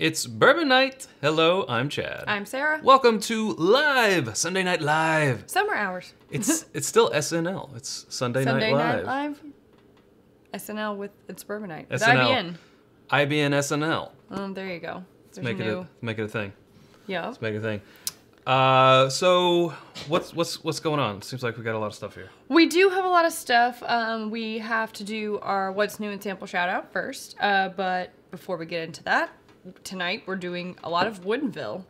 It's Bourbon Night. Hello, I'm Chad. I'm Sarah. Welcome to Live Sunday Night Live. Summer hours. It's it's still SNL. It's Sunday, Sunday Night Night Live. Live. SNL with it's Bourbon Night. SNL. IBN. IBN SNL. Um, there you go. There's Make it a make it a thing. yeah. Let's make it a thing. Uh, so what's what's what's going on? Seems like we got a lot of stuff here. We do have a lot of stuff. Um, we have to do our what's new and sample shout out first. Uh, but before we get into that, tonight we're doing a lot of Woodinville.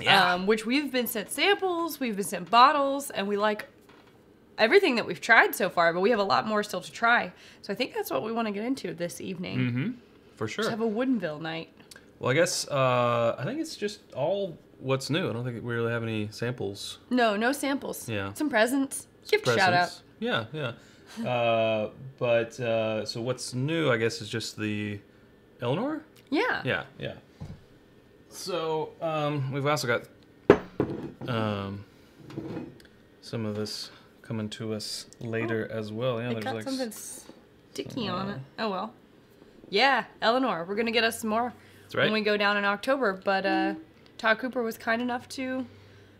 Yeah. Um, which we've been sent samples, we've been sent bottles, and we like everything that we've tried so far, but we have a lot more still to try. So I think that's what we want to get into this evening. Mm-hmm. For Just sure. have a Woodinville night. Well, I guess uh, I think it's just all what's new. I don't think we really have any samples. No, no samples. Yeah. Some presents. Gift shout out. Yeah, yeah. Uh, but uh, so what's new? I guess is just the Eleanor. Yeah. Yeah, yeah. So um, we've also got um, some of this coming to us later as well. Yeah, It there's got like s- something sticky on it. Oh well. Yeah, Eleanor. We're gonna get us some more That's right. when we go down in October. But uh, Todd Cooper was kind enough to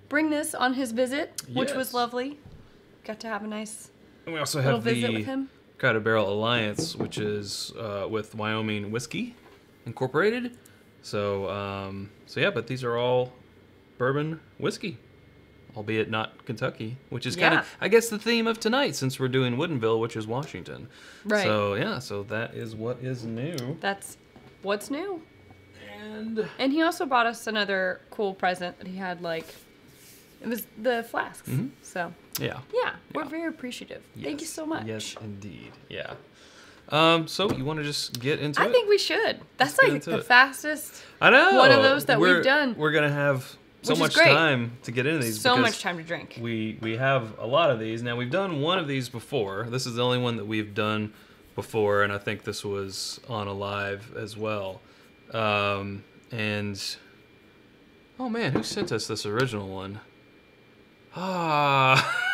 bring this on his visit, which was lovely. Got to have a nice And we also have the with. Crowded Barrel Alliance, which is uh, with Wyoming Whiskey Incorporated. So, um, so yeah, but these are all bourbon whiskey, albeit not Kentucky, which is kind Yeah. of, I guess, the theme of tonight since we're doing Woodinville, which is Washington. Right. So yeah, so that is what is new. That's what's new. And And he also bought us another cool present that he had like it was the flasks. Mhm. So yeah. yeah, we're Yeah. very appreciative. Thank you so much. Yes, indeed. Yeah. Um, so you want to just get into I it? I think we should. That's get like the it. fastest I know one of those that we've We're- done. We're gonna have so much great. time to get into these. so much time to drink. We we have a lot of these now. We've done one of these before. This is the only one that we've done before, and I think this was on a live as well. Um, and oh man, who sent us this original one? Ah,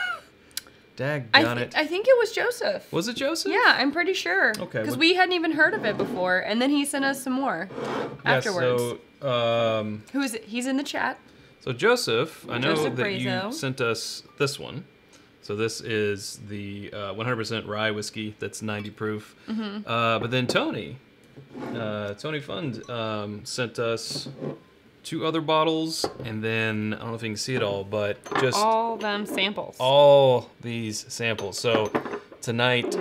dag it. I think it was Joseph. was it Joseph? Yeah, I'm pretty sure. Okay, Because we hadn't even heard of it before, and then he sent us some more Yeah, afterwards. So, um, Who is it? He's in the chat. So Joseph, I know Joseph that you sent us this one. So this is the uh, 100% rye whiskey that's 90 proof. Mm-hmm. Uh, but then Tony, uh, Tony Freund, um, sent us two other bottles, and then I don't know if you can see it all, but just all, them samples. All these samples. So tonight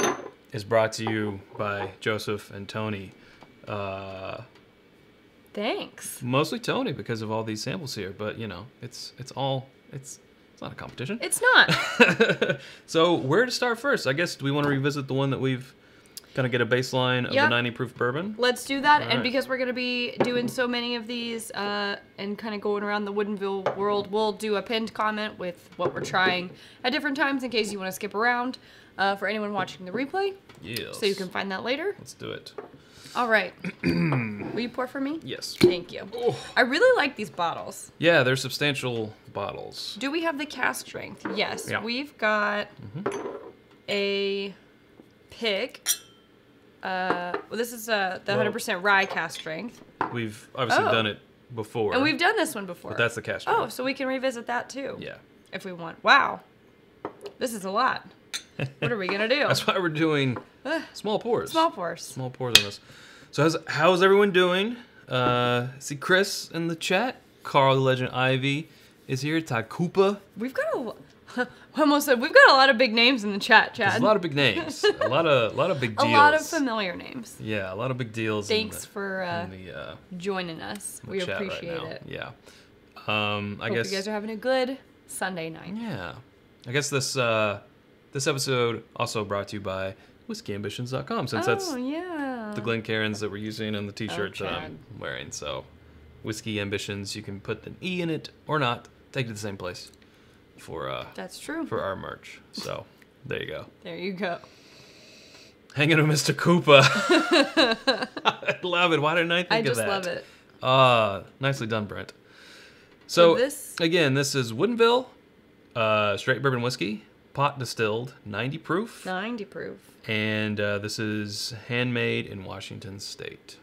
is brought to you by Joseph and Tony. Uh, Thanks. mostly Tony because of all these samples here, but you know, it's it's all it's it's not a competition. It's not. so where to start first? I guess do we want to revisit the one that we've kind of get a baseline of the 90 proof bourbon? Let's do that. And because we're going to be doing so many of these uh, and kind of going around the Woodinville world, we'll do a pinned comment with what we're trying at different times in case you want to skip around uh, for anyone watching the replay. Yes. So you can find that later. Let's do it. All right. Will you pour for me? Yes. Thank you. Oh. I really like these bottles. Yeah, they're substantial bottles. Do we have the cask strength? Yes. Yeah. We've got a pick. Uh, well, this is uh, the Well- 100% rye cask strength. We've obviously Oh. done it before. And we've done this one before. but that's the cash. Oh, so we can revisit that too. Yeah. If we want. Wow. This is a lot. What are we going to do? That's why we're doing small pours. Small pours. small pours on this. So how's how's everyone doing? Uh, see Chris in the chat. Carl the Legend Ivy is here. Koopa. We've got a. lo- almost said we've got a lot of big names in the chat, There's Chad. a lot of big names. a lot of a lot of big deals, A lot of familiar names. Yeah, a lot of big deals. in Thanks the- for uh, the, uh, joining us. We chat right appreciate it. Yeah. Um, I Hope guess. you guys are having a good Sunday night. yeah. I guess this uh, this episode also brought to you by whiskeyambitions.com since that's oh yeah. the Glencairns that we're using and the T-shirts that I'm wearing. So, whiskey ambitions. You can put an e in it or not. Take it to the same place for uh That's true. for our merch. So there you go. there you go. Hanging with Mr. Koopa. I love it. Why didn't I think I of just that? love it. Ah, nicely done, Brent. So, So this- again, this is Woodinville, uh, straight bourbon whiskey, pot distilled, 90 proof, 90 proof. and uh, this is handmade in Washington State.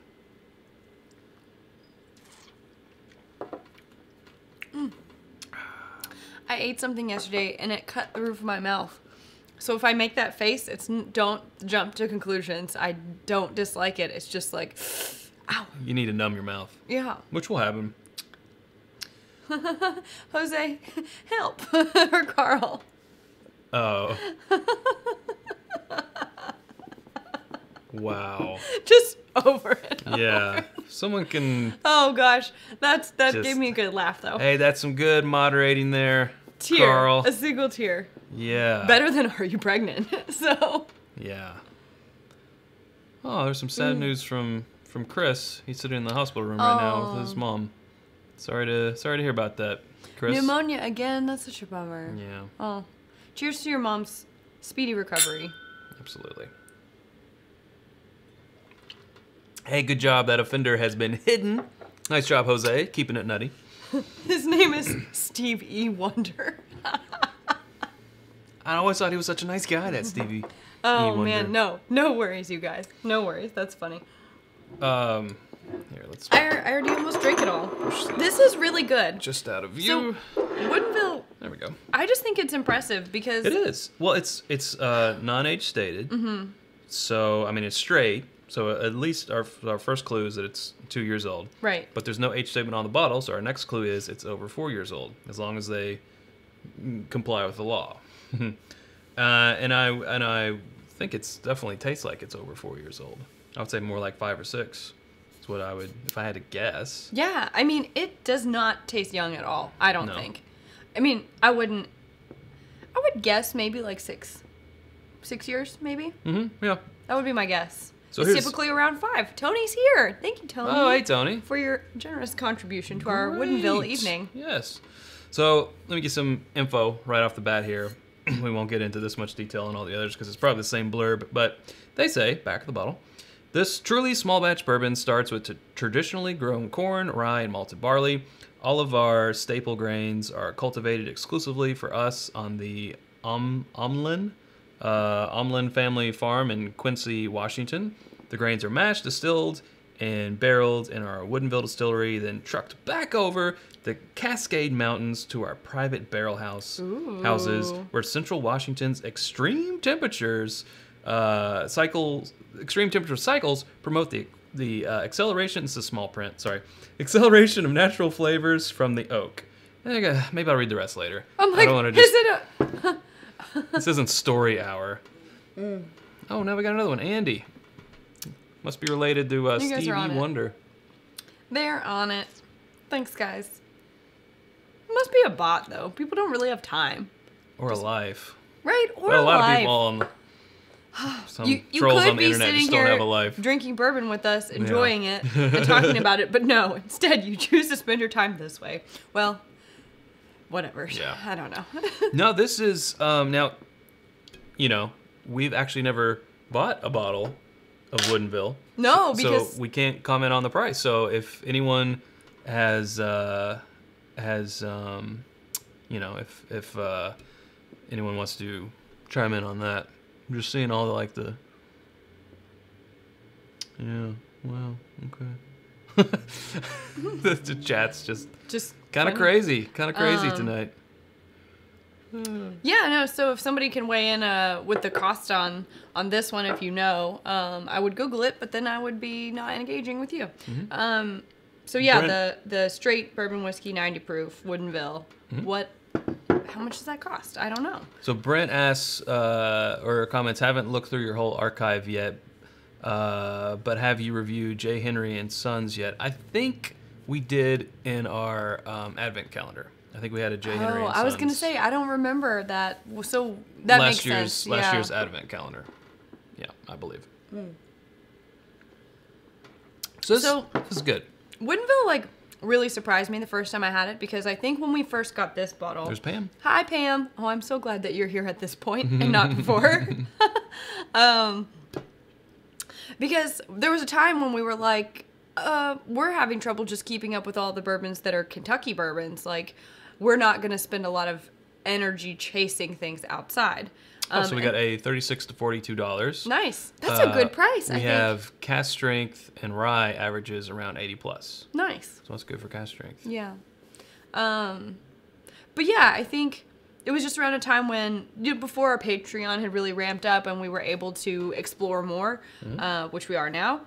I ate something yesterday and it cut the roof of my mouth. So if I make that face, it's don't jump to conclusions. I don't dislike it. It's just like, ow. You need to numb your mouth, Yeah. which will happen. Jose, help. or Carl. Oh. wow. Just over it. Yeah. Someone can. Oh gosh, that's that Just- gave me a good laugh though. Hey, that's some good moderating there, tear, Carl. a single tear, Yeah. better than "Are you pregnant?" so Yeah. Oh, there's some sad Mm. news from from Chris. He's sitting in the hospital room right now with his Oh. mom. Sorry to sorry to hear about that, Chris. pneumonia again. That's such a bummer. Yeah, Oh, cheers to your mom's speedy recovery. absolutely. Hey, good job. That offender has been hidden. Nice job, Jose. Keeping it nutty. His name is Steve E. Wonder. I always thought he was such a nice guy, that Stevie. Oh Wonder. man, no, no worries, you guys. No worries. That's funny. Um, here, let's I, I already almost drank it all. This is really good. just out of So, view. Woodinville, there we go. I just think it's impressive because It is. Well, it's it's uh, non-age stated. Mm-hmm. So I mean, it's straight. So at least our our first clue is that it's two years old. right. But there's no age statement on the bottle, so our next clue is it's over four years old, as long as they comply with the law. uh, and I and I think it's definitely tastes like it's over four years old. I would say more like five or six. That's what I would if I had to guess. Yeah, I mean, it does not taste young at all. I don't No. think. I mean, I wouldn't. I would guess maybe like six, six years, maybe. Mm-hmm. Yeah. That would be my guess. So it's typically around five. Tony's here. Thank you, Tony. Oh, hey Tony. For your generous contribution to our Woodinville evening. Yes. So let me get some info right off the bat here. we won't get into this much detail and all the others because it's probably the same blurb, but they say, back of the bottle, this truly small batch bourbon starts with t- traditionally grown corn, rye, and malted barley. All of our staple grains are cultivated exclusively for us on the Om- Omlin, uh, Omlin family farm in Quincy, Washington. The grains are mashed, distilled, and barreled in our Woodinville distillery, then trucked back over the Cascade Mountains to our private barrel house houses, where Central Washington's extreme temperatures uh, cycles, extreme temperature cycles promote the the uh, acceleration. This is small print. Sorry, acceleration of natural flavors from the oak. I uh, maybe I'll read the rest later. I'm like, I don't want to is just. it a? This isn't story hour. Mm. Oh, now we got another one. Andy. Must be related to uh, Stevie it. Wonder. They're on it. Thanks, guys. It must be a bot though. People don't really have time, Or a life. right? Or But a lot life. of people on some you, you trolls could on the be internet sitting just here don't have a life. drinking bourbon with us, enjoying it, and talking about it, but no, instead you choose to spend your time this way. Well, whatever. Yeah. I don't know. No, this is um now you know, we've actually never bought a bottle of Woodinville. no, so because we can't comment on the price. So if anyone has uh has um you know, if if uh anyone wants to chime in on that. I'm just seeing all the like the Yeah, wow, okay. the, the chat's just just kind of crazy, kind of crazy Um, tonight. Yeah, no. So if somebody can weigh in uh, with the cost on on this one, if you know, um, I would Google it, but then I would be not engaging with you. Um, so yeah, Mm-hmm. Brent- the the straight bourbon whiskey, ninety proof, Woodinville. Mm-hmm. What? How much does that cost? I don't know. So Brent asks, uh, or comments, haven't looked through your whole archive yet, uh, but have you reviewed J. Henry and Sons yet? I think we did in our um, advent calendar. I think we had a J. Henry oh, I was gonna say I don't remember that. So that last makes year's sense. last yeah. year's advent calendar. Yeah, I believe. So this, So- this is good. Woodinville like really surprised me the first time I had it because I think when we first got this bottle. There's Pam. Hi Pam. Oh, I'm so glad that you're here at this point and not before. um, because there was a time when we were like, uh, we're having trouble just keeping up with all the bourbons that are Kentucky bourbons. Like, we're not going to spend a lot of energy chasing things outside. Oh, so we got a 36 to 42 dollars. nice. That's a good price. We I think. have cask strength and rye averages around 80 plus. nice. So that's good for cask strength. Yeah. Um, but yeah, I think it was just around a time when you know, before our Patreon had really ramped up and we were able to explore more, uh, which we are now.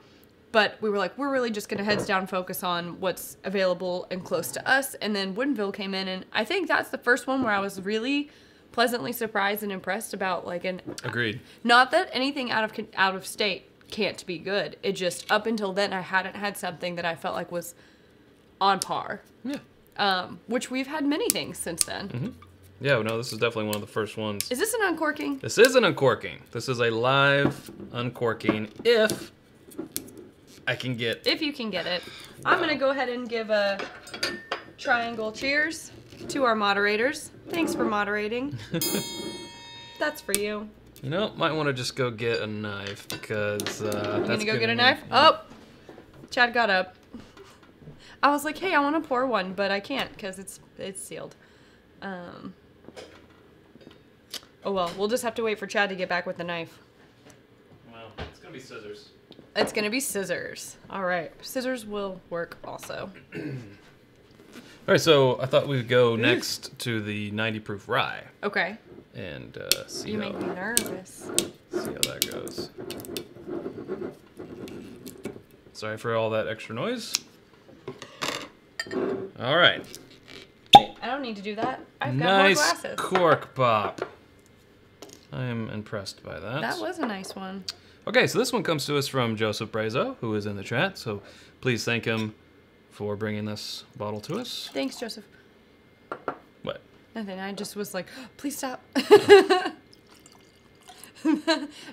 But we were like, we're really just gonna heads down focus on what's available and close to us. And then Woodinville came in, and I think that's the first one where I was really pleasantly surprised and impressed about like an Agreed. not that anything out of out of state can't be good. It just up until then I hadn't had something that I felt like was on par. Yeah. Um, which we've had many things since then. Yeah, no, this is definitely one of the first ones. Is this an uncorking? This is an uncorking. This is a live uncorking if I can get If you can get it. I'm gonna go ahead and give a triangle cheers to our moderators. Thanks for moderating. That's for you. You know, might want to just go get a knife because uh, You that's gonna go get a be- knife? Oh, Chad got up. I was like, hey, I want to pour one, but I can't because it's it's sealed. Um. Oh well, we'll just have to wait for Chad to get back with the knife. Well, it's gonna be scissors. It's gonna be scissors. All right, scissors will work also. All right, so I thought we'd go next to the 90 proof rye Okay. and uh, see You how make me nervous. see how that goes. Sorry for all that extra noise. All right, I don't need to do that. I've got nice more glasses. cork pop. I am impressed by that. That was a nice one. Okay, so this one comes to us from Joseph Brazeau, who is in the chat. So please thank him for bringing this bottle to us. Thanks, Joseph. What? Nothing. I just was like, please stop.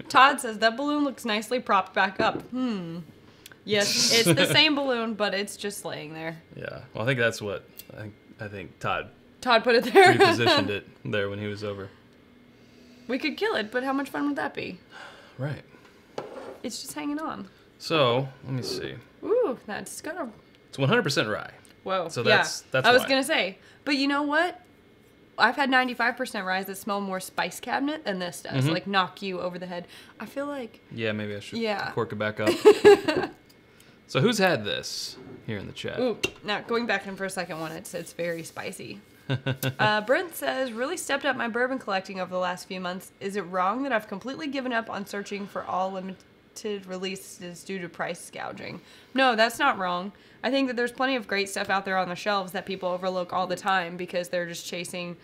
Todd says that balloon looks nicely propped back up. Hmm. Yes, it's the same balloon, but it's just laying there. Yeah. Well, I think that's what I think. I think Todd Todd put it there. repositioned it there when he was over. we could kill it, but how much fun would that be? Right. It's just hanging on. So let me see. Ooh, that's got a It's 100% rye. whoa. So yeah. that's- that's I was why. gonna say, but you know what? I've had 95% rise that smell more spice cabinet than this does. Mm-hmm. Like knock you over the head. I feel like Yeah, maybe I should Yeah. cork it back up. so who's had this here in the chat? Ooh, now going back in for a second one, it's it's very spicy. uh, Brent says, really stepped up my bourbon collecting over the last few months. Is it wrong that I've completely given up on searching for all limited releases due to price gouging? No, that's not wrong. I think that there's plenty of great stuff out there on the shelves that people overlook all the time because they're just chasing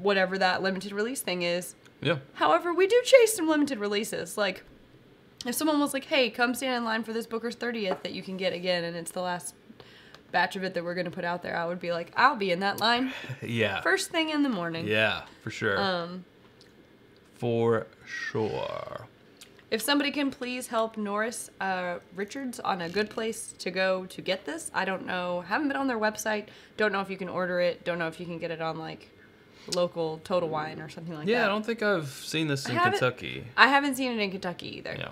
whatever that limited release thing is. Yeah. However, we do chase some limited releases. Like, if someone was like, "Hey, come stand in line for this Booker's 30th that you can get again, and it's the last batch of it that we're gonna put out there," I would be like, "I'll be in that line Yeah. first thing in the morning." Yeah, for sure. Um, for sure. If somebody can please help Norris uh, Richards on a good place to go to get this, I don't know. Haven't been on their website. Don't know if you can order it. Don't know if you can get it on like local Total Wine or something like Yeah, that. Yeah, I don't think I've seen this in haven't- Kentucky. I haven't seen it in Kentucky either. Yeah.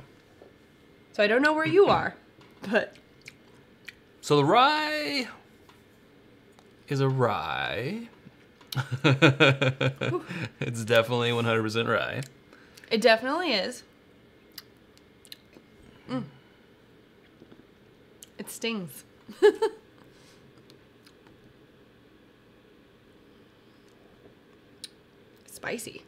So I don't know where you are, but So the rye is a rye. it's definitely 100% rye. It definitely is. Mm. It stings. Spicy.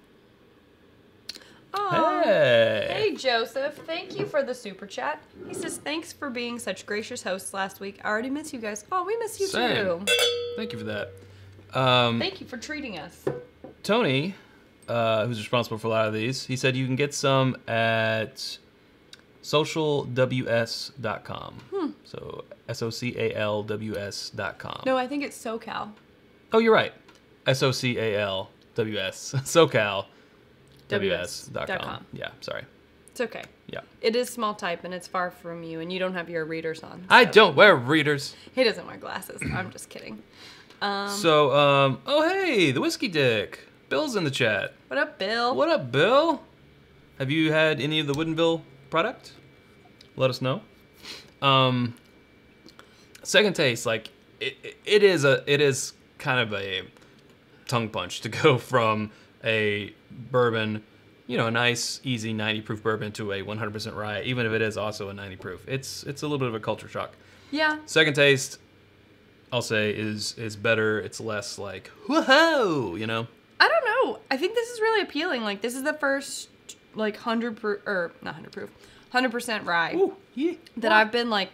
Oh, Hey. hey Joseph, thank you for the super chat. He says thanks for being such gracious hosts last week. I already miss you guys. Oh, we miss you Same. too. Thank you for that. Um, Thank you for treating us. Tony, uh, who's responsible for a lot of these, he said you can get some at socialws.com. Hmm. So S O C A L W S.com. No, I think it's SoCal. Oh, you're right. S O C A L W S. SoCal. WS.com. com. Yeah, sorry. It's okay. Yeah. It is small type and it's far from you, and you don't have your readers on. I don't wear readers. He doesn't wear glasses. I'm just kidding. Um, So, um, oh, hey, the Whiskey Dick. Bill's in the chat. what up, Bill? What up, Bill? Have you had any of the Woodinville product? Let us know. Um, second taste, like it, it- is a it is kind of a tongue punch to go from a bourbon, you know, a nice easy 90 proof bourbon to a 100% rye, even if it is also a 90 proof. It's it's a little bit of a culture shock. Yeah. Second taste, I'll say is is better. It's less like whoa, you know. I don't know. I think this is really appealing. Like this is the first like hundred per or not hundred proof, hundred percent rye Ooh, yeah. that I've been like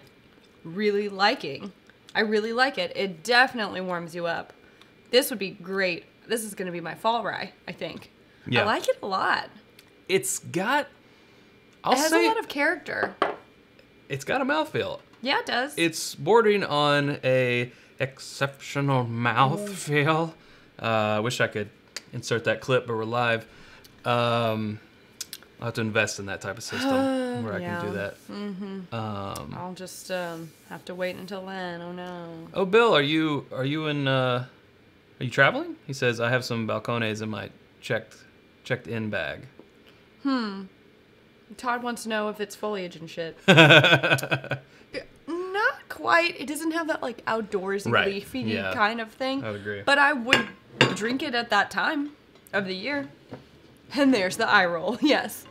really liking. I really like it. It definitely warms you up. This would be great. This is gonna be my fall rye. I think. Yeah. I like it a lot. It's got. I'll it has say a lot of character. it's got a mouthfeel. Yeah, it does. It's bordering on a exceptional mouthfeel. Uh, I wish I could insert that clip, but we're live. Um, I'll have to invest in that type of system where I can do that. Mm-hmm. Um, I'll just um, have to wait until then. Oh no. oh, Bill, are you are you in? Uh, are you traveling? He says I have some balcones in my checked checked in bag. Hmm. Todd wants to know if it's foliage and shit. Not quite. It doesn't have that like outdoorsy, Right, leafy yeah. kind of thing. I would agree. But I would drink it at that time of the year. And there's the eye roll. Yes.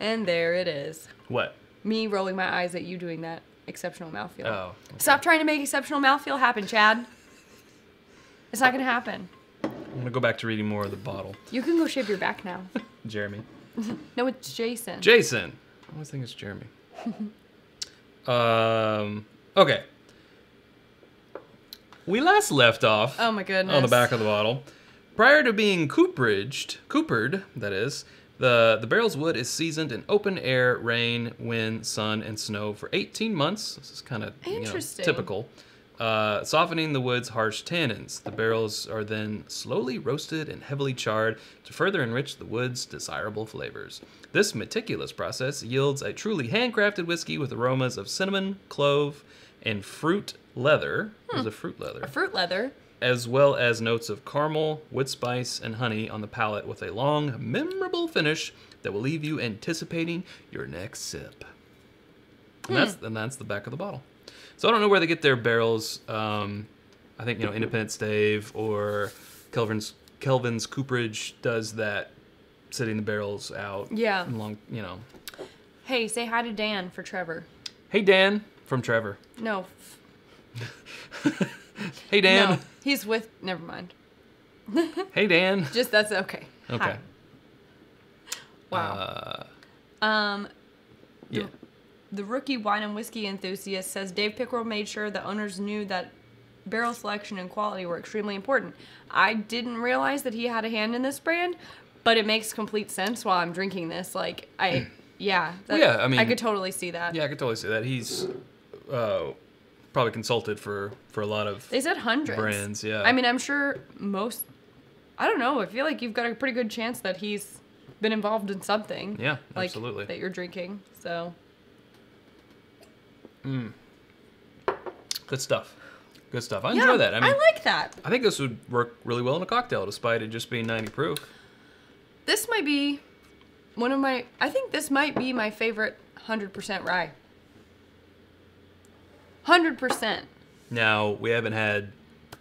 And there it is. What? Me rolling my eyes at you doing that exceptional mouthfeel. Oh, Stop trying to make exceptional mouthfeel happen, Chad. It's not gonna happen. I'm gonna go back to reading more of the bottle. You can go shave your back now. Jeremy. No, it's Jason. Jason. I always think it's Jeremy. um. Okay. We last left off oh my goodness. on the back of the bottle. Prior to being cooperaged, coopered, that is, the the barrel's wood is seasoned in open air, rain, wind, sun, and snow for 18 months. This is kind of you know, typical. Uh, softening the wood's harsh tannins. The barrels are then slowly roasted and heavily charred to further enrich the wood's desirable flavors. This meticulous process yields a truly handcrafted whiskey with aromas of cinnamon, clove, and fruit leather. There's a fruit leather A Fruit leather. As well as notes of caramel, wood spice, and honey on the palate with a long, memorable finish that will leave you anticipating your next sip. And that's and that's the back of the bottle. So I don't know where they get their barrels. Um, I think you know Independence Stave or Kelvin's Kelvin's Cooperage does that, sitting the barrels out. Yeah. Long, you know. Hey, say hi to Dan for Trevor. Hey Dan from Trevor. No. Hey Dan. No. He's with. Never mind. Hey Dan. Just that's okay. Okay. Hi. Wow. Uh, um, yeah. the rookie wine and whiskey enthusiast says Dave Pickerell made sure the owners knew that barrel selection and quality were extremely important. I didn't realize that he had a hand in this brand, but it makes complete sense while I'm drinking this. Like I, yeah. that- Yeah, I mean- I could totally see that. Yeah, I could totally see that. He's uh, probably consulted for for a lot of They said hundreds. brands. Yeah. I mean, I'm sure most. I don't know. I feel like you've got a pretty good chance that he's been involved in something. Yeah, like, absolutely. That you're drinking. So mm. good stuff. Good stuff. I yeah, enjoy that. I mean, I, like that. I think this would work really well in a cocktail, despite it just being 90 proof. This might be one of my. I think this might be my favorite hundred percent rye. Hundred percent. Now we haven't had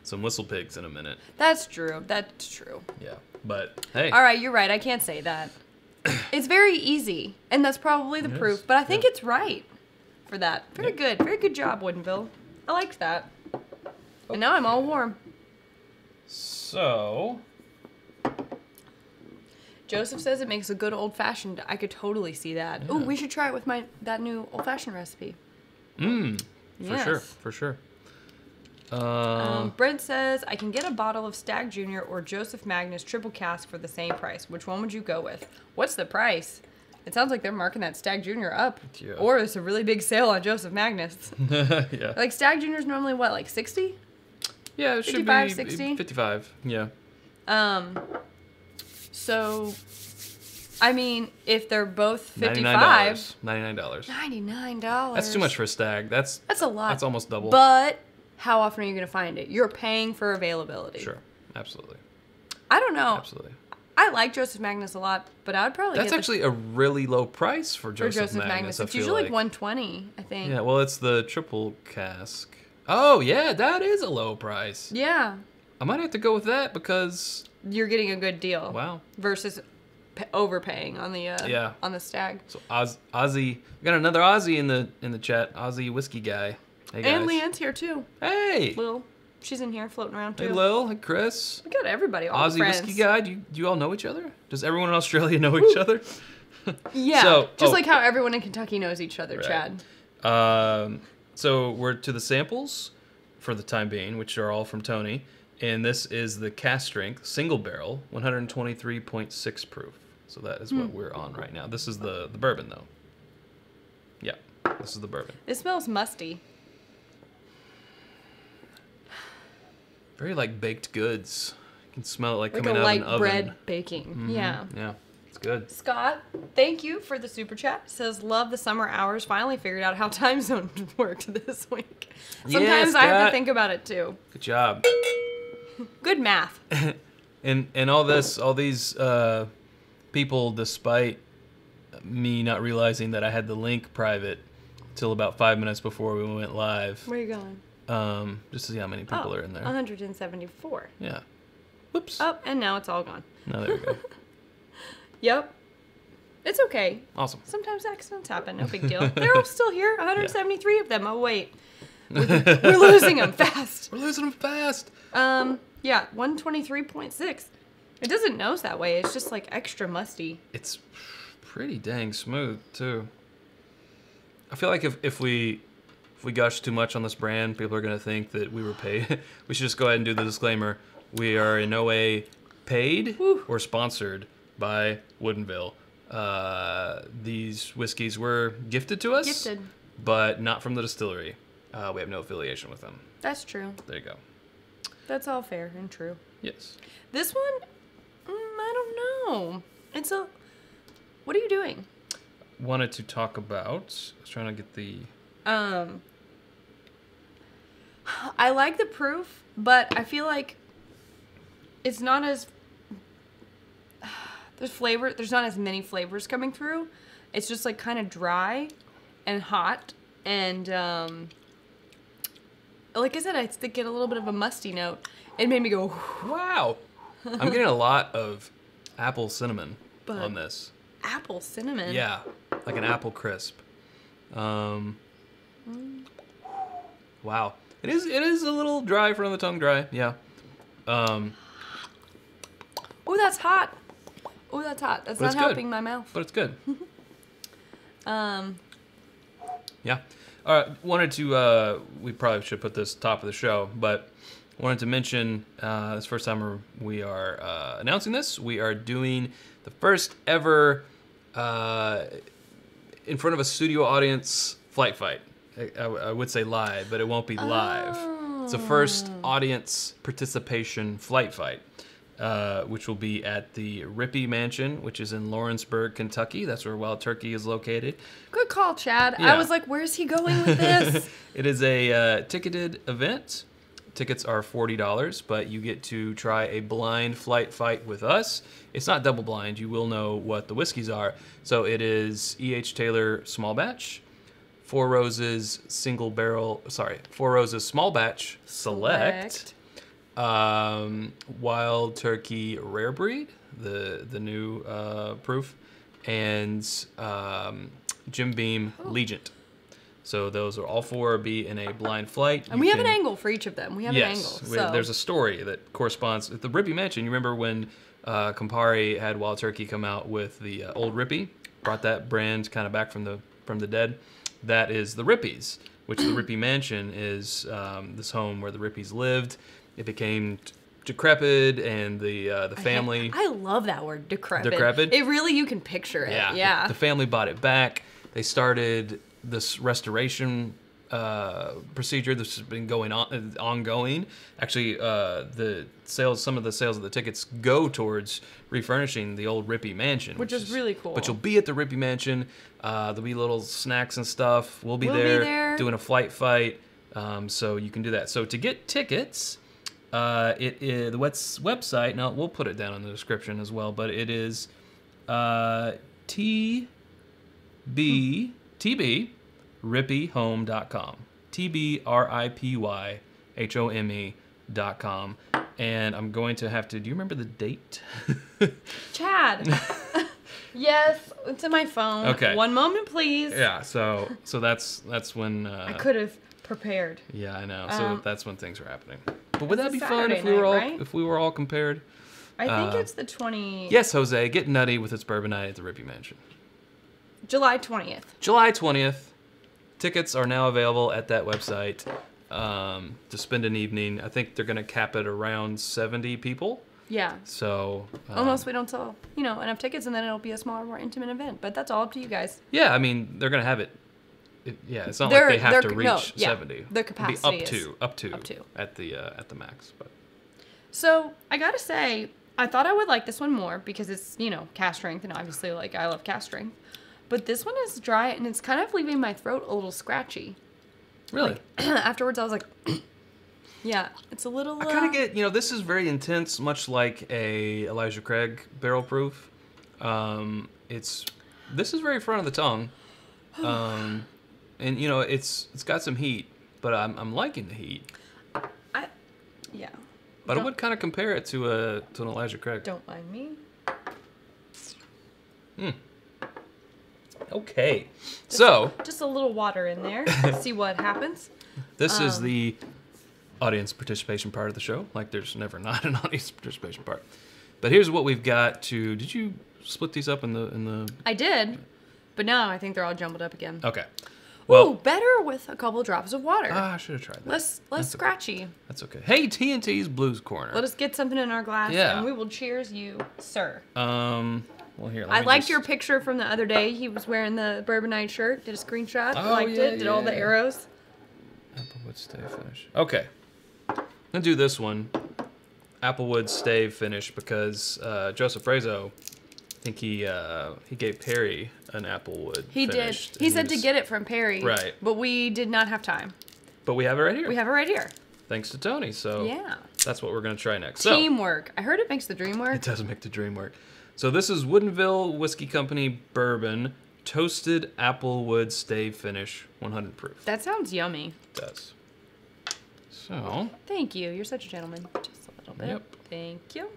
some whistle pigs in a minute. That's true. That's true. Yeah, but hey, All right, you're right. I can't say that. it's very easy, and that's probably the proof. But I think yeah. it's right for that. Very good. Very good job, Woodinville. I liked that. And now I'm all warm. so Joseph says it makes a good old fashioned. I could totally see that. Oh, we should try it with my that new old fashioned recipe. mm, for sure, for sure. Uh, Um, Brent says I can get a bottle of Stagg Junior or Joseph Magnus triple cask for the same price. Which one would you go with? What's the price? It sounds like they're marking that Stagg Junior up, Yeah. or it's a really big sale on Joseph Magnus. yeah, like Stagg Junior is normally what, like sixty? yeah, it should be 60? 55. Yeah, Um, so, I mean, if they're both fifty-five. Ninety-nine dollars. ninety-nine dollars. That's too much for a stag. That's That's a lot. That's almost double. But how often are you going to find it? You're paying for availability. sure, absolutely, I don't know. absolutely. I like Joseph Magnus a lot, but I would probably That's actually a really low price for for Joseph, Joseph Magnus. Magnus. It's usually like. like 120, I think. Yeah, well, it's the triple cask. Oh yeah, that is a low price. Yeah. I might have to go with that because You're getting a good deal. wow. Versus overpaying on the uh, Yeah. on the stag. So Oz, Ozzy, we got another Ozzy in the in the chat. Ozzy whiskey guy. Hey guys. And Leanne's here too. Hey, Lil. she's in here floating around too. Hey, Lil. Hey, Chris. We got everybody, all friends. whiskey guy. Do you, do you all know each other? Does everyone in Australia know each other? Yeah, So- just oh. like how everyone in Kentucky knows each other, Right. Chad. Um, so we're to the samples for the time being, which are all from Tony, and this is the cask strength single barrel, 123.6 proof. So that is what we're on right now. This is the the bourbon though. Yeah, this is the bourbon. It smells musty. Very like baked goods. You can smell it like, Like coming out of an oven. Like bread oven. baking. Mhm. Yeah. Yeah, it's good. Scott, thank you for the super chat. Says love the summer hours. Finally figured out how time zone worked this week. Sometimes I have to think about it too. Good job. Good math. and and all this all these uh, people despite me not realizing that i had the link private till about five minutes before we went live Where are you going? um, just to see how many people oh, are in there 174. yeah whoops Oh, and now it's all gone. no there we go Yep. It's okay. awesome Sometimes accidents happen. No big deal. They're all still here. 173 of them. Oh wait, we're losing them fast. we're losing them fast Um, yeah, 123.6. It doesn't nose that way. It's just like extra musty. it's pretty dang smooth too i feel like if, if we if we gush too much on this brand people are going to think that we were paid we should just go ahead and do the disclaimer we are in no way paid or sponsored by woodinville uh, these whiskeys were gifted to us Gifted. but not from the distillery uh, we have no affiliation with them That's true. there you go That's all fair and true. yes This one, I don't know. It's a. What are you doing? wanted to talk about i was trying to get the Um. I like the proof, but I feel like it's not as there's flavor. There's not as many flavors coming through. It's just like kind of dry and hot, and um, like I said, I get a little bit of a musty note. It made me go, Wow. I'm getting a lot of apple cinnamon But- on this. apple cinnamon. Yeah, like an apple crisp. Um, wow. It is it is a little dry from the tongue dry. Yeah. Um, Oh, that's hot. Oh, that's hot. That's not it's good. helping my mouth. but it's good. Um, Yeah. All right. Wanted to. Uh, we probably should put this top of the show, but wanted to mention uh, this first time we are uh, announcing this. We are doing the first ever uh, in front of a studio audience flight fight. I, I, I would say live, but it won't be live. It's the first audience participation flight fight. Uh, which will be at the Ripy Mansion, which is in Lawrenceburg, Kentucky. That's where Wild Turkey is located. good call, Chad. Yeah. I was like, where's he going with this? it is a uh, ticketed event. Tickets are forty dollars, but you get to try a blind flight fight with us. It's not double blind. You will know what the whiskeys are. So it is E. H. Taylor small batch, Four Roses single barrel. Sorry, Four Roses small batch select, um, Wild Turkey rare breed, the the new uh, proof, and um, Jim Beam Legent. So those are all four be in a blind flight. And You we have an angle for each of them. We have yes, an we- angle. So there's a story that corresponds. The Ripy Mansion, you remember when uh, Campari had Wild Turkey come out with the uh, Old Ripy, brought that brand kind of back from the from the dead. That is the Ripys, which the Ripy Mansion is um, this home where the Ripys lived. It became t- decrepit, and the uh, the family. I love that word, decrepit. Decrepit? It really, you can picture it. Yeah. Yeah. The family bought it back. They started this restoration uh, procedure that's been going on ongoing. Actually, uh, the sales, some of the sales of the tickets go towards refurnishing the old Ripy Mansion, Which is really cool. But you'll be at the Ripy Mansion. Uh, there'll be little snacks and stuff. We'll be, We'll be there, there. doing a flight fight. Um, so you can do that. So to get tickets, uh, it is the webs- website. Now we'll put it down in the description as well. But it is uh, T B T B ripyhome.com. T B R I P Y H O M E dot. And I'm going to have to. Do you remember the date? Chad. yes, it's in my phone. Okay. One moment, please. yeah. So so that's that's when. Uh, I could have prepared. Yeah, I know. So Um, that's when things are happening. But would that be a fun if Saturday we were night, all right? if we were all compared? I think Uh, it's the 20 Yes, Jose, get nutty with its bourbon night at the Ripy Mansion. July 20th. July 20th. Tickets are now available at that website um, to spend an evening. I think they're going to cap it around 70 people. Yeah. So, um, Unless we don't sell, you know, enough tickets and then it'll be a smaller, more intimate event. But that's all up to you guys. yeah, I mean, they're going to have it. it yeah, it's not Their- like they have their to reach no, yeah, 70. their It'll be capacity up is to up to up to. at the uh, at the max. But So I gotta say, I thought I would like this one more because it's, you know, cask strength and obviously like I love cask strength. But this one is dry and it's kind of leaving my throat a little scratchy. really, Afterwards I was like Yeah, it's a little I kind uh, of get, you know, this is very intense, much like a Elijah Craig barrel proof. Um, it's this is very front of the tongue, um, and you know, it's it's got some heat, but I'm I'm liking the heat. I Yeah. But I Don't- would kind of compare it to a to an Elijah Craig. Don't mind me. Okay, so Just a little water in there. See what happens. this is um, the audience participation part of the show. Like, there's never not an audience participation part. But here's what we've got to. Did you split these up in the in the? I did, but now I think they're all jumbled up again. Okay. Well, Well, better with a couple drops of water. ah, I should have tried that. less less That's okay. scratchy. That's okay. Hey, TNT's Blues Corner. Let us get something in our glass, Yeah. and we will cheers you, sir. Um. Well, here. I liked just- your picture from the other day. He was wearing the Bourbon Night shirt. Did a screenshot. Oh, liked yeah, it. Did all the yeah. arrows. Applewood stave finish. Okay. I'm do this one. Applewood stave finish because uh, Joseph Brazeau, I think he uh, he gave Perry an Applewood. Finish. He did. He said to get it from Perry. Right. But we did not have time. But we have it right here. We have it right here. Thanks to Tony. So Yeah. that's what we're gonna try next. So Teamwork. I heard it makes the dream work. it doesn't make the dream work. So this is Woodinville Whiskey Company bourbon toasted Applewood stave finish, 100 proof. That sounds yummy. It does. So Thank you. You're such a gentleman. Just a little bit. Yep. Thank you.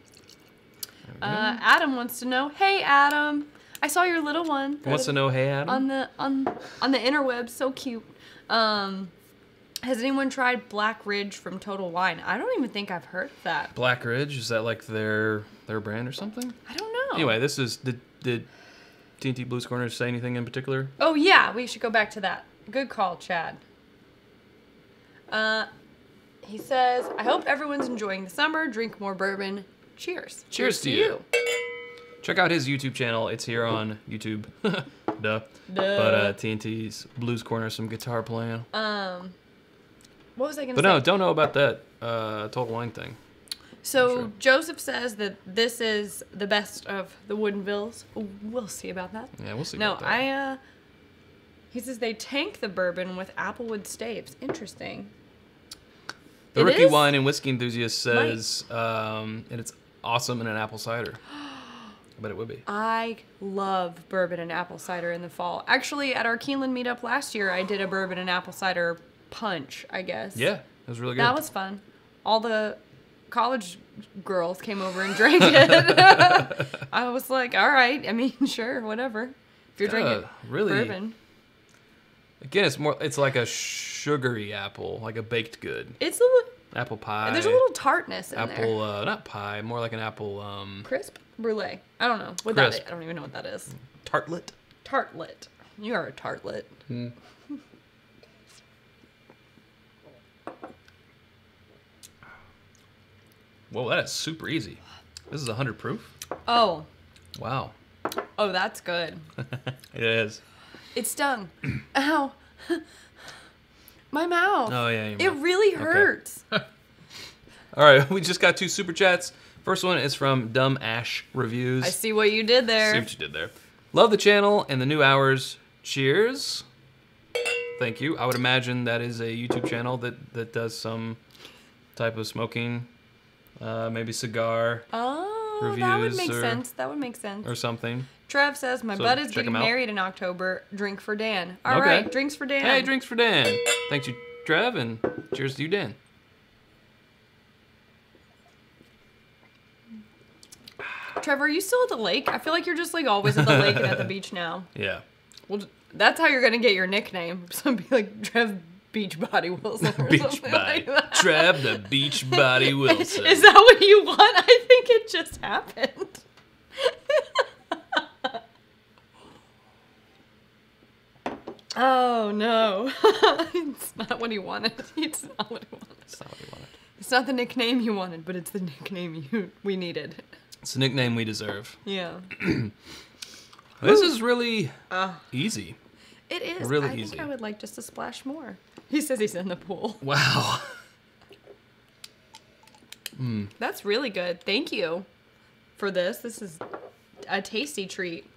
there we go. Uh, Adam wants to know. Hey, Adam. I saw your little one. wants to know, hey Adam. on the on on the interwebs. So cute. Um, has anyone tried Black Ridge from Total Wine? I don't even think I've heard that. Black Ridge is that like their their brand or something? I don't know. Anyway, this is did did TNT Blues Corner say anything in particular? Oh yeah, we should go back to that. Good call, Chad. Uh, he says, "I hope everyone's enjoying the summer. Drink more bourbon. Cheers. Cheers to you. Check out his YouTube channel. It's here on YouTube. Duh. Duh. But uh, TNT's Blues Corner, some guitar playing. Um, what was I gonna But say? no, don't know about that uh, Total Wine thing. So Sure. Joseph says that this is the best of the Woodinvilles. We'll see about that. Yeah, we'll see. No, about that. I uh he says they tank the bourbon with applewood staves. Interesting. The It Rookie is? Wine and Whiskey Enthusiast says, um, and it's awesome in an apple cider. I bet it would be. I love bourbon and apple cider in the fall. Actually, at our Keeneland meetup last year, I did a bourbon and apple cider punch, I guess. Yeah, it was really good. That was fun. All the college girls came over and drank it. I was like, all right. I mean, sure, whatever. If you're drinking Uh, really bourbon. Again, it's more. It's like a sugary apple, like a baked good It's a little, apple pie. there's a little tartness in there. apple, uh, not pie, more like an apple um, Crisp brulee. I don't know what that is. Crisp. I don't even know what that is. tartlet. Tartlet. You are a tartlet. Whoa, that is super easy. This is 100 proof. Oh, Wow, oh, that's good. it is. It stung. Ow. My mouth. Oh yeah. It mouth. really Okay. hurts. All right, we just got two super chats. First one is from Dumb Ash Reviews. I see what you did there. See what you did there. Love the channel and the new hours. Cheers. Thank you. I would imagine that is a YouTube channel that that does some type of smoking, uh, maybe cigar Oh, that would make or- sense. That would make sense. or something. Trev says, My So, bud is getting married in October. Drink for Dan. All right, Okay. drinks for Dan. Hey, drinks for Dan. Thanks you, Trev, and cheers to you, Dan. Trevor, are you still at the lake? I feel like you're just like always at the lake and at the beach now. Yeah. Well, that's how you're gonna get your nickname. Some be like Trev beach body Wilson. Beach body. Like. Trav the beach body Wilson. Is that what you want? I think it just happened. oh no. it's not what he wanted. It's not what he wanted. That's not what he wanted. It's not the nickname you wanted, but it's the nickname you we needed. It's a nickname we deserve. Yeah. This is really Uh, easy. It is. Really I easy. think I would like just a splash more. He says he's in the pool. Wow. Hmm. That's really good. Thank you for this. This is a tasty treat.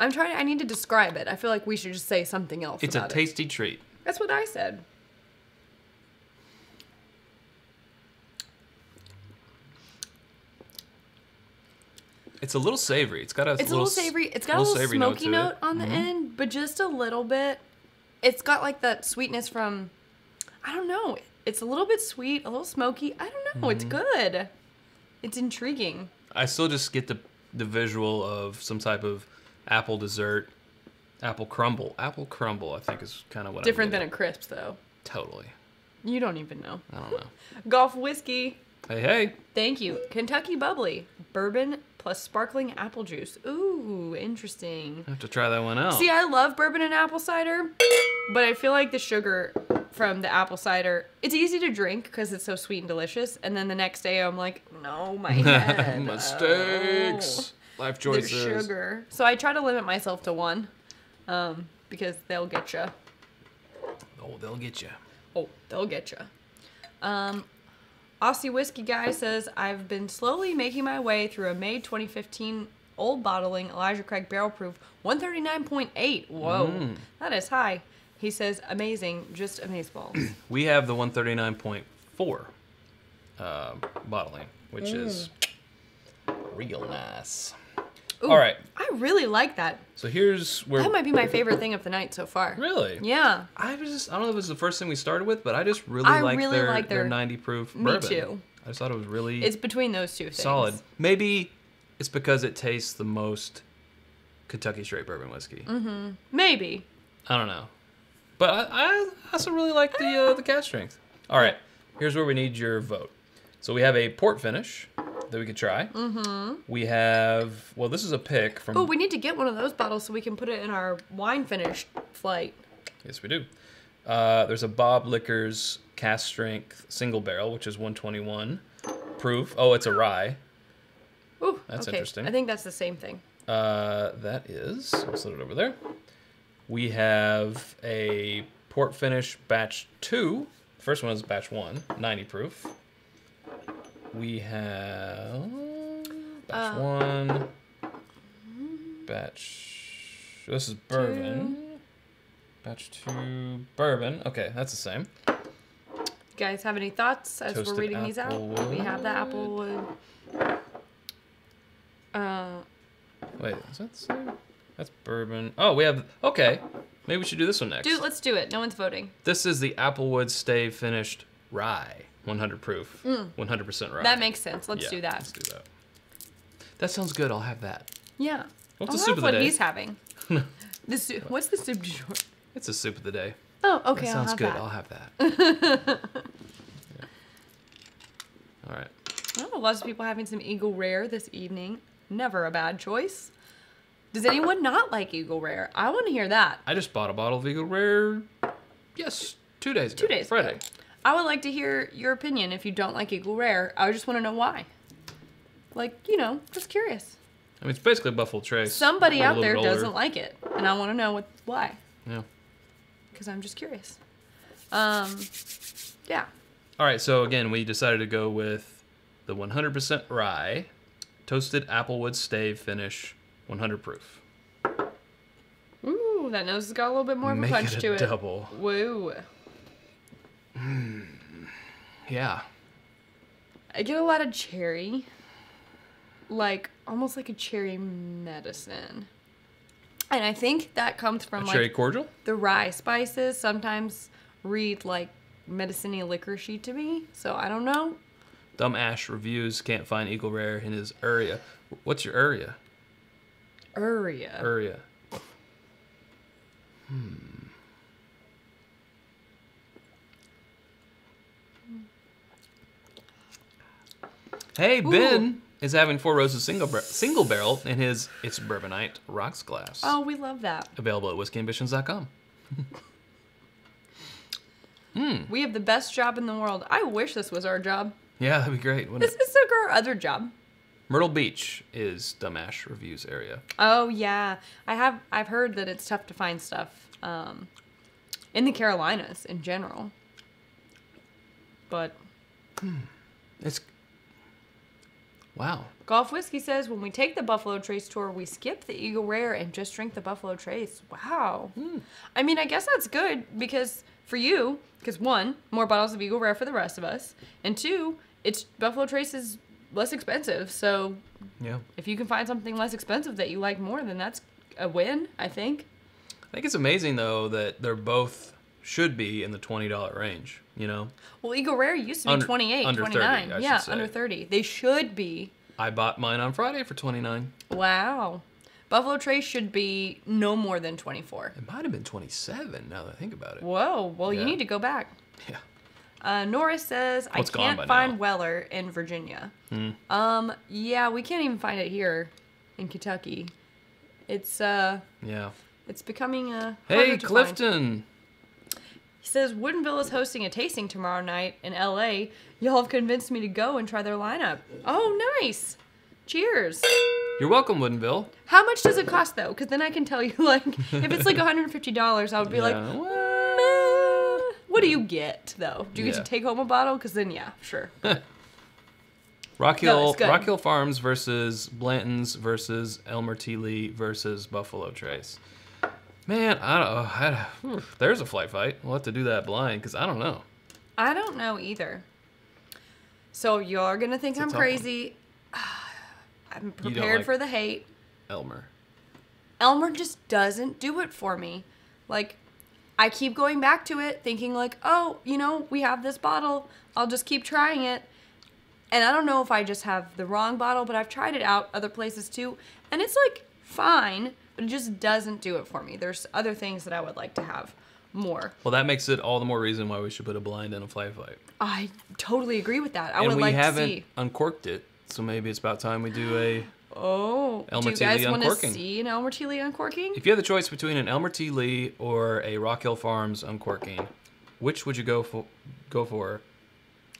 I'm trying. I need to describe it. I feel like we should just say something else. It's a about it. tasty treat. That's what I said. It's a little savory. It's got a It's a little savory. It's got a little savory smoky note. Mm-hmm. on the end, but just a little bit. It's got like that sweetness from, I don't know. It's a little bit sweet, a little smoky. I don't know. Mm-hmm. It's good. It's intriguing. I still just get the the visual of some type of apple dessert, apple crumble. Apple crumble, I think, is kind of what Different than a crisp, though. totally. You don't even know. I don't know. Golf whiskey. Hey, hey. Thank you. Kentucky bubbly. Bourbon plus sparkling apple juice. Ooh, interesting. I have to try that one out. See, I love bourbon and apple cider, but I feel like the sugar from the apple cider, it's easy to drink because it's so sweet and delicious. And then the next day, I'm like, no, my head. Mistakes. Life Oh, there's choices. sugar. So I try to limit myself to one um, because they'll get you. Oh, they'll get you. Oh, they'll get you. Um, Aussie Whiskey Guy says, I've been slowly making my way through a May 2015 old bottling Elijah Craig barrel proof 139.8. Whoa, Mm. that is high. He says, amazing, just amazeballs. We have the 139.4 uh, bottling, which is real nice. Ooh, All right. I really like that. So here's where. That might be my favorite thing of the night so far. really? Yeah, I was just I don't know if it was the first thing we started with, but I just really I like really their, like their their- 90 proof me bourbon. too. I just thought it was really it's between those two things. solid. Maybe it's because it tastes the most Kentucky straight bourbon whiskey. Mm-hmm. Maybe. I don't know, but I, I also really like the uh, the cask strength. All right, here's where we need your vote. So we have a port finish that we could try. Mm-hmm. We have well, this is a pick from. Oh, we need to get one of those bottles so we can put it in our wine finish flight. Yes, we do. Uh, there's a Bob Liquors cask strength single barrel, which is 121 proof. Oh, it's a rye. Ooh, That's okay. interesting. I think that's the same thing. Uh, that is. I'll set it over there. We have a port finish batch two. First one is batch one, 90 proof. We have batch Uh. one, batch. This is bourbon. Batch two, bourbon. Okay, that's the same. You guys have any thoughts as Toasted we're reading these out? We have the applewood. applewood. Uh, Wait, is that the same? That's bourbon. Oh, we have. Okay, maybe we should do this one next. dude, let's do it. No one's voting. This is the Applewood Stave Finished Rye, 100 proof, 100% rye. Mm. That makes sense. Let's Yeah, do that. Let's do that. That sounds good. I'll have that. Yeah. What's I the soup of the what day? he's having. the. What's the soup du jour? It's a soup of the day. Oh, okay. that I'll sounds have good. that. I'll have that. Yeah. All right. Oh, lots of people having some Eagle Rare this evening. Never a bad choice. Does anyone not like Eagle Rare? I want to hear that. I just bought a bottle of Eagle Rare. Yes, two days ago. Two days ago. Friday. I would like to hear your opinion if you don't like Eagle Rare. I just want to know why. Like, you know, just curious. I mean, it's basically a Buffalo Trace. Somebody out there doesn't like it, and I want to know what why. Yeah. Because I'm just curious. Um, yeah. All right, so again, we decided to go with the 100% rye, toasted applewood stave finish, 100 proof. Ooh, that nose has got a little bit more of a punch it a to it. double. Yeah. I get a lot of cherry. Like almost like a cherry medicine. And I think that comes A from cherry cordial? the rye spices sometimes read like medicine-y licorice to me. So I don't know. Dumb Ash reviews can't find Eagle Rare in his area. What's your area? Uria. Area. Hmm. Hey, Ooh. Ben is having Four Roses single bar- single barrel in his It's Bourbon Night Rocks glass. Oh, we love that. Available at whiskeyambitions.com. We have the best job in the world. I wish this was our job. Yeah, that'd be great. This it? is like our other job. Myrtle Beach is Dumbash Reviews area. Oh yeah, I have. I've heard that it's tough to find stuff um, in the Carolinas in general. But It's wow. Golf Whiskey says when we take the Buffalo Trace tour, we skip the Eagle Rare and just drink the Buffalo Trace. Wow. Hmm. I mean, I guess that's good because for you, because one, more bottles of Eagle Rare for the rest of us, and two, it's Buffalo Trace is less expensive. So Yeah. if you can find something less expensive that you like more, then that's a win. I think. I think it's amazing though that they're both should be in the twenty dollar range. You know, Well, Eagle Rare used to be Under- 28, under 30, 29. I should yeah, say. under 30. They should be. I bought mine on Friday for twenty nine. Wow. Buffalo Trace should be no more than 24. It might have been twenty seven. Now that I think about it. Whoa. Well, Yeah. you need to go back. Yeah. Uh, Norris says, it's I can't find now. Weller in Virginia. Hmm. Um, yeah, we can't even find it here in Kentucky. It's uh, Yeah. it's becoming a... Hey, to find. He says Woodinville is hosting a tasting tomorrow night in L.A. Y'all have convinced me to go and try their lineup. Oh, nice! Cheers. You're welcome, Woodinville. How much does it cost though? Because then I can tell you, like, if it's like $150, I would be like, Yeah, "Meh." what do you get though? Do you get to take home a bottle? Because then, yeah, sure. Rock Hill, good. Rock Hill Farms versus Blanton's versus Elmer T. Lee versus Buffalo Trace. Man, I don't. I, hmm. there's a flight fight. We'll have to do that blind because I don't know. I don't know either. So you're gonna think I'm tough one. crazy. I'm prepared like- for the hate. Elmer. Elmer just doesn't do it for me. Like, I keep going back to it, thinking like, oh, you know, we have this bottle. I'll just keep trying it. And I don't know if I just have the wrong bottle, but I've tried it out other places too, and it's like fine, but it just doesn't do it for me. There's other things that I would like to have more. Well, that makes it all the more reason why we should put a blind in a flight fight. I totally agree with that. I and would we haven't uncorked it, so maybe it's about time we do a. Oh, Elmer do you T. guys want to see an Elmer T. Lee uncorking? If you had the choice between an Elmer T. Lee or a Rock Hill Farms uncorking, which would you go for? Go for,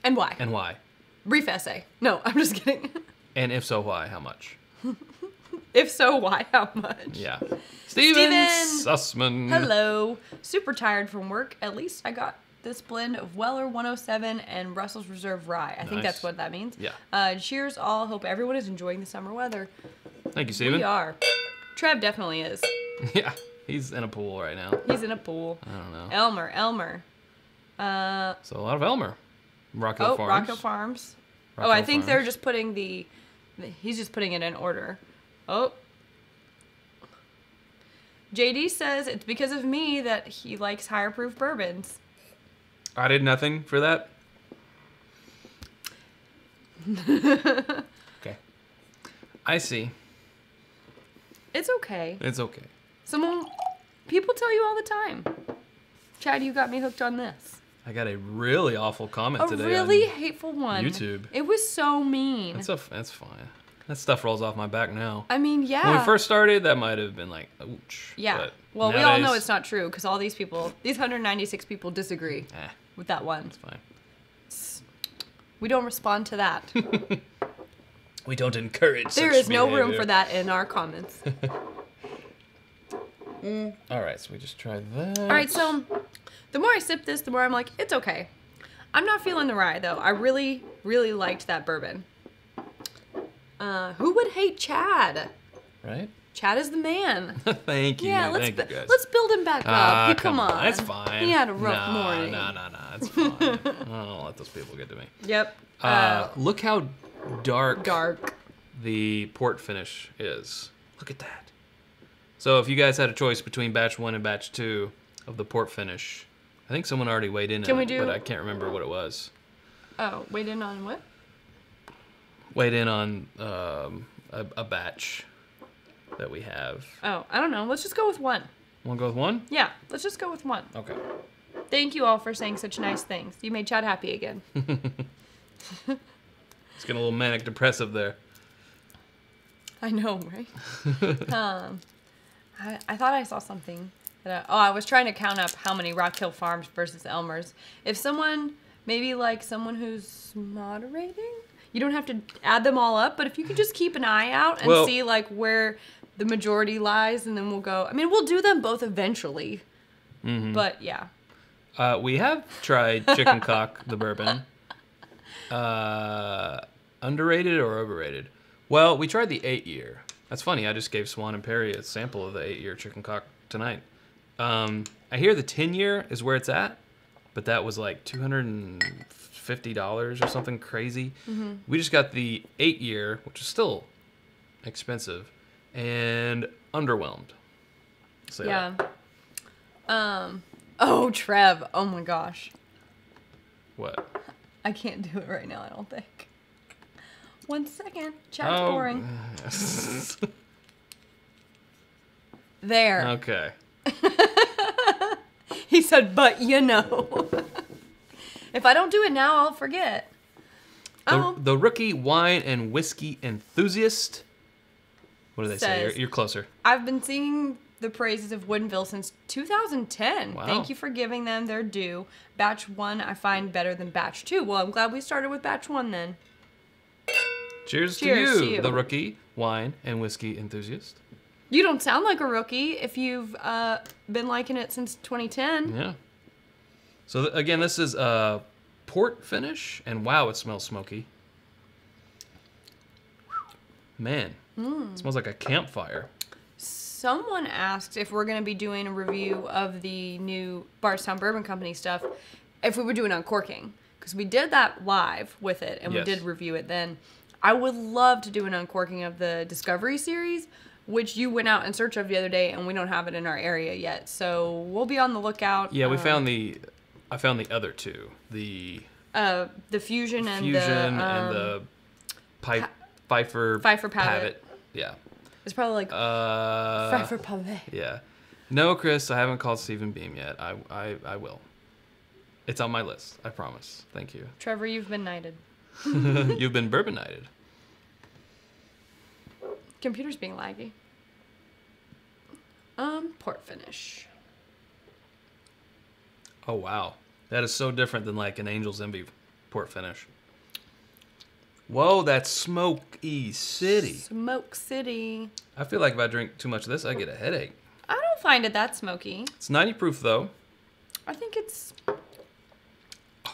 And why? and why? Brief essay. No, I'm just kidding. And if so, why? How much? if so, why? How much? Yeah. Steven! Sussman. Hello. Super tired from work. At least I got this blend of Weller 107 and Russell's Reserve Rye. I think Nice. that's what that means. Yeah. Uh, cheers, all. Hope everyone is enjoying the summer weather. Thank you, Steven. We are. Trev definitely is. Yeah, he's in a pool right now. He's in a pool. I don't know. Elmer, Elmer. Uh, So a lot of Elmer. Rock Hill oh, Farms. Farms. Oh, I think they're Farms. just putting the. He's just putting it in order. Oh. JD says it's because of me that he likes higher proof bourbons. I did nothing for that. okay. I see. It's okay. It's okay. Someone, people tell you all the time. Chad, you got me hooked on this. I got a really awful comment A today. A really hateful one. YouTube. It was so mean. That's a, that's fine. That stuff rolls off my back now. I mean, yeah. When we first started, that might have been like, ouch. yeah. but Well, we all know it's not true because all these people, these 196 people disagree Eh, with that one. it's fine. We don't respond to that. We don't encourage. there is no room for that in our comments. All right, so we just try that. All right, so the more I sip this, the more I'm like, it's okay. I'm not feeling the rye though. I really, really liked that bourbon. Uh, who would hate Chad? right. Chad is the man. Thank you. Yeah, let's bu- you guys. let's build him back up. He- come, on, That's fine. He had a rough nah, morning. Nah, nah, nah. It's fine. I don't let those people get to me. Yep. Uh, Uh, look how dark, dark. the port finish is. Look at that. So if you guys had a choice between batch one and batch two of the port finish, I think someone already weighed in Can on we it, but I can't remember what it was. Oh, weighed in on what? Weighed in on um, a, a batch that we have. Oh, I don't know. Let's just go with one. Want to go with one? Yeah, let's just go with one. Okay. Thank you all for saying such nice things. You made Chad happy again. It's getting a little manic depressive there. I know, right? um, I, I thought I saw something that I, oh, I was trying to count up how many Rock Hill Farms versus Elmer's. If someone, maybe like someone who's moderating, you don't have to add them all up, but if you could just keep an eye out and Well- see like where the majority lies, and then we'll go. I mean, we'll do them both eventually. Mm-hmm. But yeah, Uh, we have tried chicken cock the bourbon. Uh, underrated or overrated? Well, we tried the eight year. That's funny. I just gave Swan and Perry a sample of the eight year chicken cock tonight. Um, I hear the ten year is where it's at, but that was like two hundred and fifty dollars or something crazy. We just got the eight year, which is still expensive, and underwhelmed. So yeah. Um. Oh, Trev. Oh my gosh. What? I can't do it right now. I don't think. One second. Chat's Oh. boring. There. okay. He said, but you know. if I don't do it now, I'll forget. The, Oh. the rookie wine and whiskey enthusiast. What do they say? You're, you're closer. I've been singing the praises of Woodinville since 2010. Wow. Thank you for giving them their due. Batch one, I find better than batch two. Well, I'm glad we started with batch one then. Cheers, Cheers to, to you, you. the rookie wine and whiskey enthusiast. You don't sound like a rookie if you've uh, been liking it since 2010. Yeah. So th- again, this is a port finish, and wow, it smells smoky. Man, it smells like a campfire. Someone asked if we're going to be doing a review of the new Bardstown Bourbon Company stuff, if we were doing an uncorking. Because we did that live with it and Yes. we did review it then. I would love to do an uncorking of the Discovery series, which you went out in search of the other day, and we don't have it in our area yet. So we'll be on the lookout. Yeah, we um, found the. I found the other two, the uh, the Fusion and fusion the. Um, and the pipe Phifer Phifer Pavitt. Yeah. It's probably like Uh, Phifer Pavitt. Yeah. No, Chris, I haven't called Stephen Beam yet. I, I, I will. It's on my list. I promise. Thank you. Trevor, you've been knighted. You've been bourbon knighted. Computer's being laggy. Um, port finish. Oh wow, that is so different than like an Angel's Envy port finish. Whoa, that's smoky city. Smoke City. I feel like if I drink too much of this, I get a headache. I don't find it that smoky. It's 90 proof though. I think it's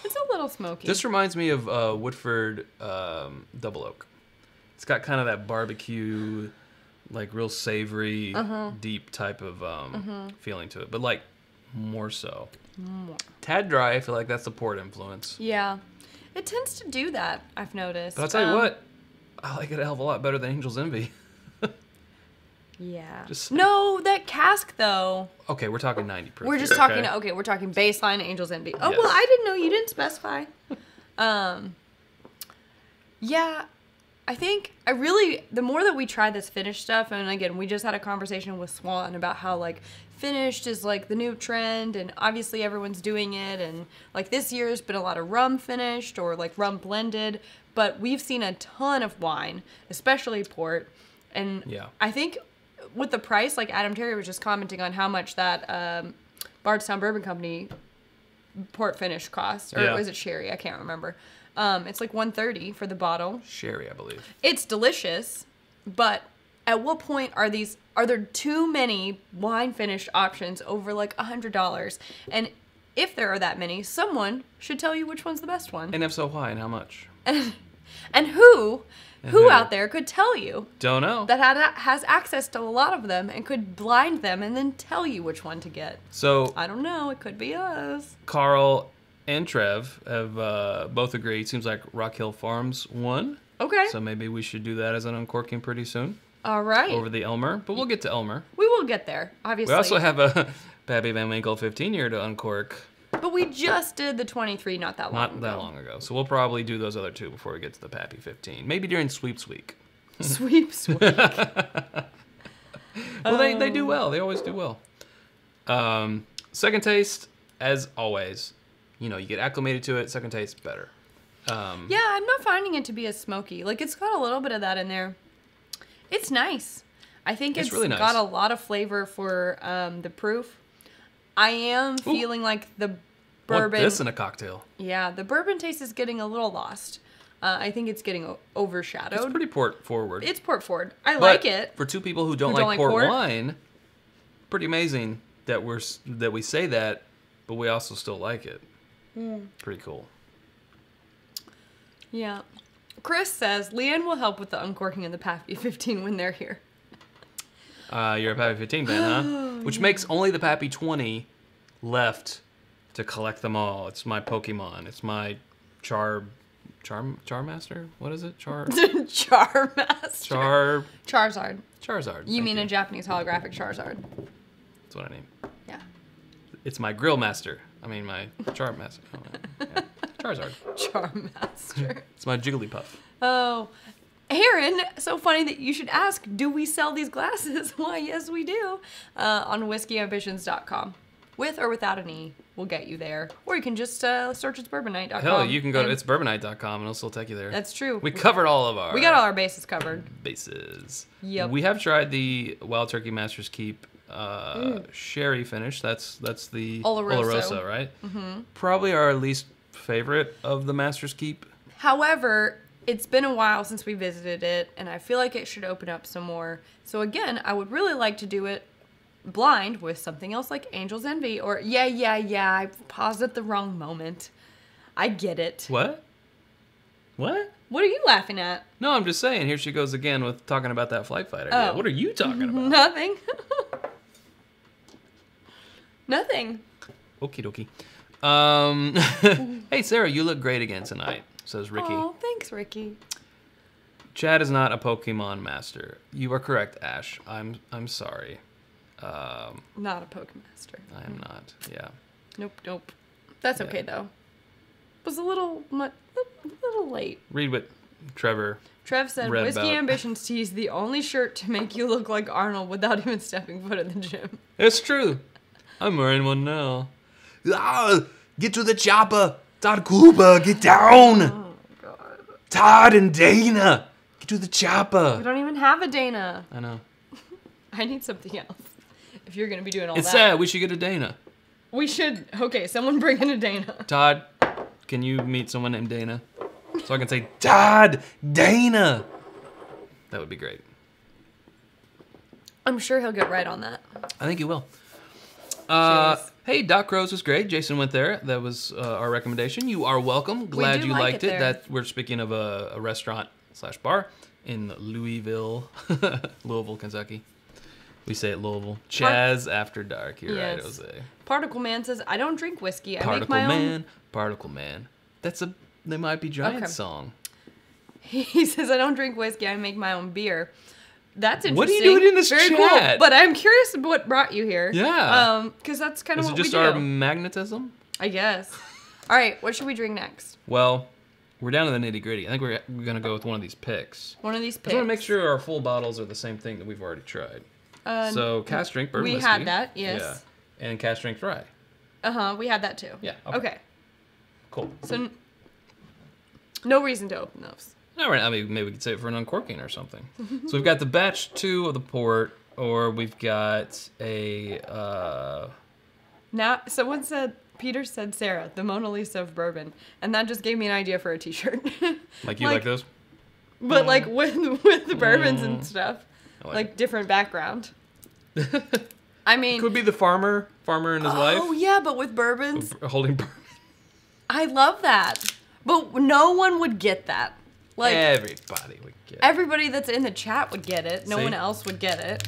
it's a little smoky. This reminds me of uh, Woodford um, Double Oak. It's got kind of that barbecue, like real savory, Uh-huh. deep type of um, feeling to it, but like more so. More. Tad dry. I feel like that's the port influence. Yeah, it tends to do that. I've noticed. But I'll tell you Um, what, I like it a hell of a lot better than Angel's Envy. Yeah. Just- no, that cask though. Okay, we're talking 90 proof. We're just here, talking. okay? Okay? we're talking baseline Angels Envy. Oh Yes. well, I didn't know you didn't specify. um. Yeah, I think I really the more that we try this finished stuff, and again, we just had a conversation with Swan about how like finished is like the new trend, and obviously everyone's doing it, and like this year's been a lot of rum finished or like rum blended, but we've seen a ton of wine, especially port, and Yeah. I think with the price, like Adam Terry was just commenting on how much that um, Bardstown Bourbon Company port finish cost, or Yeah. was it sherry? I can't remember. Um, it's like 130 for the bottle. Sherry, I believe. It's delicious, but at what point are these? Are there too many wine finished options over like a hundred dollars? And if there are that many, someone should tell you which one's the best one. And if so, why and how much? And who, who who? out there could tell you Don't know. that had, has access to a lot of them and could blind them and then tell you which one to get? so I don't know. It could be us. Carl and Trev have uh, both agreed. Seems like Rock Hill Farms won. Okay. So maybe we should do that as an uncorking pretty soon All right. over the Elmer. But we'll get to Elmer. we will get there, obviously. We also have a Pappy Van Winkle 15 year to uncork but we just did the 23 not that long not ago. that long ago. So we'll probably do those other two before we get to the Pappy 15. Maybe during sweeps week. Sweep, sweep. Well, they, they do well. They always do well. Um, second taste, as always, you know, you get acclimated to it. Second taste, better. Um, Yeah, I'm not finding it to be as smoky. Like it's got a little bit of that in there. It's nice. I think It's it's, really nice. got a lot of flavor for um, the proof. I am feeling like the want bourbon. this in a cocktail. yeah, the bourbon taste is getting a little lost. Uh, I think it's getting overshadowed. It's pretty port forward. It's port forward. I But like it. For two people who don't, Who like, don't like port, port? wine, pretty amazing that we're that we say that, but we also still like it. Hmm. Pretty cool. Yeah. Chris says Leanne will help with the uncorking of the Pappy 15 when they're here. Uh, you're a Pappy 15 fan, huh? Which makes only the Pappy 20 left to collect them all. It's my Pokemon. It's my Char, Charm, Charmaster. What is it? Char, Charmaster. Char, Charizard. Charizard. You mean a Japanese holographic Charizard? That's what I name. Yeah. It's my Grill Master. I mean my Charm Master. Oh, yeah. Charizard. Charmaster. It's my Jigglypuff. oh. Aaron, so funny that you should ask, do we sell these glasses? Why, yes, we do. Uh, on whiskeyambitions.com. With or without an E, we'll get you there. Or you can just uh, search it's bourbonnight.com. Hell, you can go to and it's bourbonnight.com and it'll still take you there. That's true. We covered all of our We got all our bases covered. bases. Yep. We have tried the Wild Turkey Masters Keep uh, Mm. sherry finish. That's that's the Oloroso. right? Mm-hmm. Probably our least favorite of the Masters Keep. However, it's been a while since we visited it, and I feel like it should open up some more. So again, I would really like to do it blind with something else like Angel's Envy, or yeah, yeah, yeah. I paused at the wrong moment. I get it. What? What? What are you laughing at? No, I'm just saying. Here she goes again with talking about that flight fighter. Oh. What are you talking about? Nothing. Nothing. Okie dokie. Um, hey Sarah, you look great again tonight. Says Ricky. Oh, thanks, Ricky. Chad is not a Pokemon master. You are correct, Ash. I'm I'm sorry. Um, Not a Pokemaster. I am not. Yeah. Nope, nope. That's Yeah. okay though. Was a little, mu- a little late. Read what Trevor. Trev said, Whiskey about- Ambitions tees the only shirt to make you look like Arnold without even stepping foot in the gym. It's true. I'm wearing one now. Ah, get to the chopper. Todd Cooper, get down. Oh, God. Todd and Dana, get to the chopper. We don't even have a Dana. I know. I need something else. If you're going to be doing all It's that. sad. We should get a Dana. We should. Okay, someone bring in a Dana. Todd, can you meet someone named Dana? So I can say, Todd, Dana. That would be great. I'm sure he'll get right on that. I think he will. Uh, hey, Doc Crow's was great. Jason went there. That was uh, our recommendation. You are welcome. Glad do you like liked it it. That we're speaking of a, a restaurant slash bar in Louisville, Louisville, Kentucky. We say it Louisville. Chaz after dark. You're right, Jose. Particle Man says, I don't drink whiskey. I make Particle my Man, Particle Man. That's a They Might Be Giants Okay. song. He says, I don't drink whiskey. I make my own beer. That's interesting. What are you doing in this Very chat? cool. But I'm curious what brought you here. Yeah. Um, because that's kind of Is it what just we do. our magnetism? I guess. All right, what should we drink next? Well, we're down to the nitty gritty. I think we're, to go with one of these picks. One of these picks. I want to make sure our full bottles are the same thing that we've already tried. Uh, So, cask strength bourbon we whiskey. had that, yes. Yeah. And cask strength rye. uh huh. We had that too. Yeah, okay. Okay. Cool. So, no reason to open those. All right. I mean, maybe we could save it for an uncorking or something. so we've got the batch two of the port, or we've got a. Uh, Now, someone said Peter said Sarah, the Mona Lisa of bourbon, and that just gave me an idea for a T-shirt. like you like, those? but like with with the bourbons Mm. and stuff, like like different background. I mean, Could be the farmer, farmer and his oh wife, Oh yeah, but with bourbons, holding bourbon. I love that. But no one would get that. Like Everybody would get. it. everybody that's in the chat would get it. No See? one else would get it.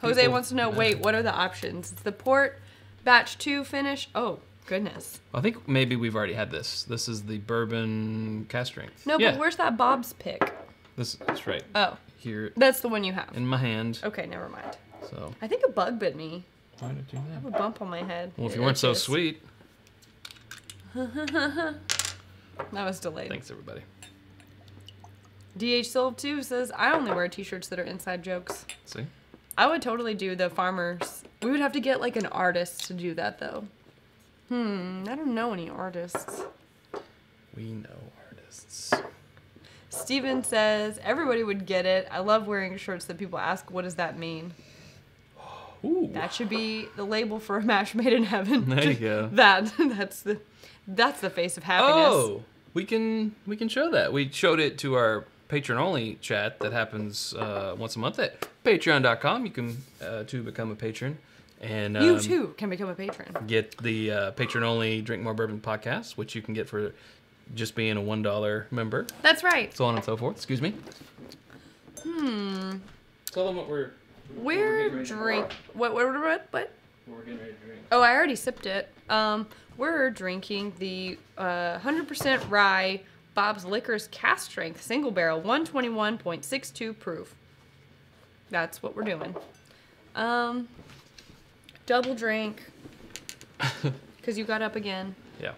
Jose People- wants to know. Wait, what are the options? It's the port, batch two finish. Oh goodness. I think maybe we've already had this. This is the bourbon cask strength. No, yeah, but where's that Bob's pick? this that's right Oh, here that's the one you have. in my hand. Okay, never mind. So I think a bug bit me. why did you do I have a bump on my head. Well, if It you weren't so sweet, That was delayed. thanks everybody. DH Silv 2 says, I only wear t shirts that are inside jokes. See, I would totally do the farmers. We would have to get like an artist to do that though. Hmm, I don't know any artists. We know artists. Steven says everybody would get it. I love wearing shirts that people ask, "What does that mean?" Ooh. That should be the label for a match made in heaven. There you go. that that's the that's the face of happiness. Oh, we can we can show that. We showed it to our patron only chat that happens uh, once a month at patreon.com. You can uh, to become a patron and you um, too can become a patron. get the uh, patron only Drink More Bourbon podcast, which you can get for just being a one dollar member, That's right. so on and so forth. Excuse me. Hmm. Tell them what we're We're drink. What what what what? what we're getting ready to drink. Oh, I already sipped it. Um, we're drinking the uh, 100% rye Bob's Liquors Cask Strength Single Barrel 121.62 proof. That's what we're doing. Um, double drink. Because you got up again. Yeah.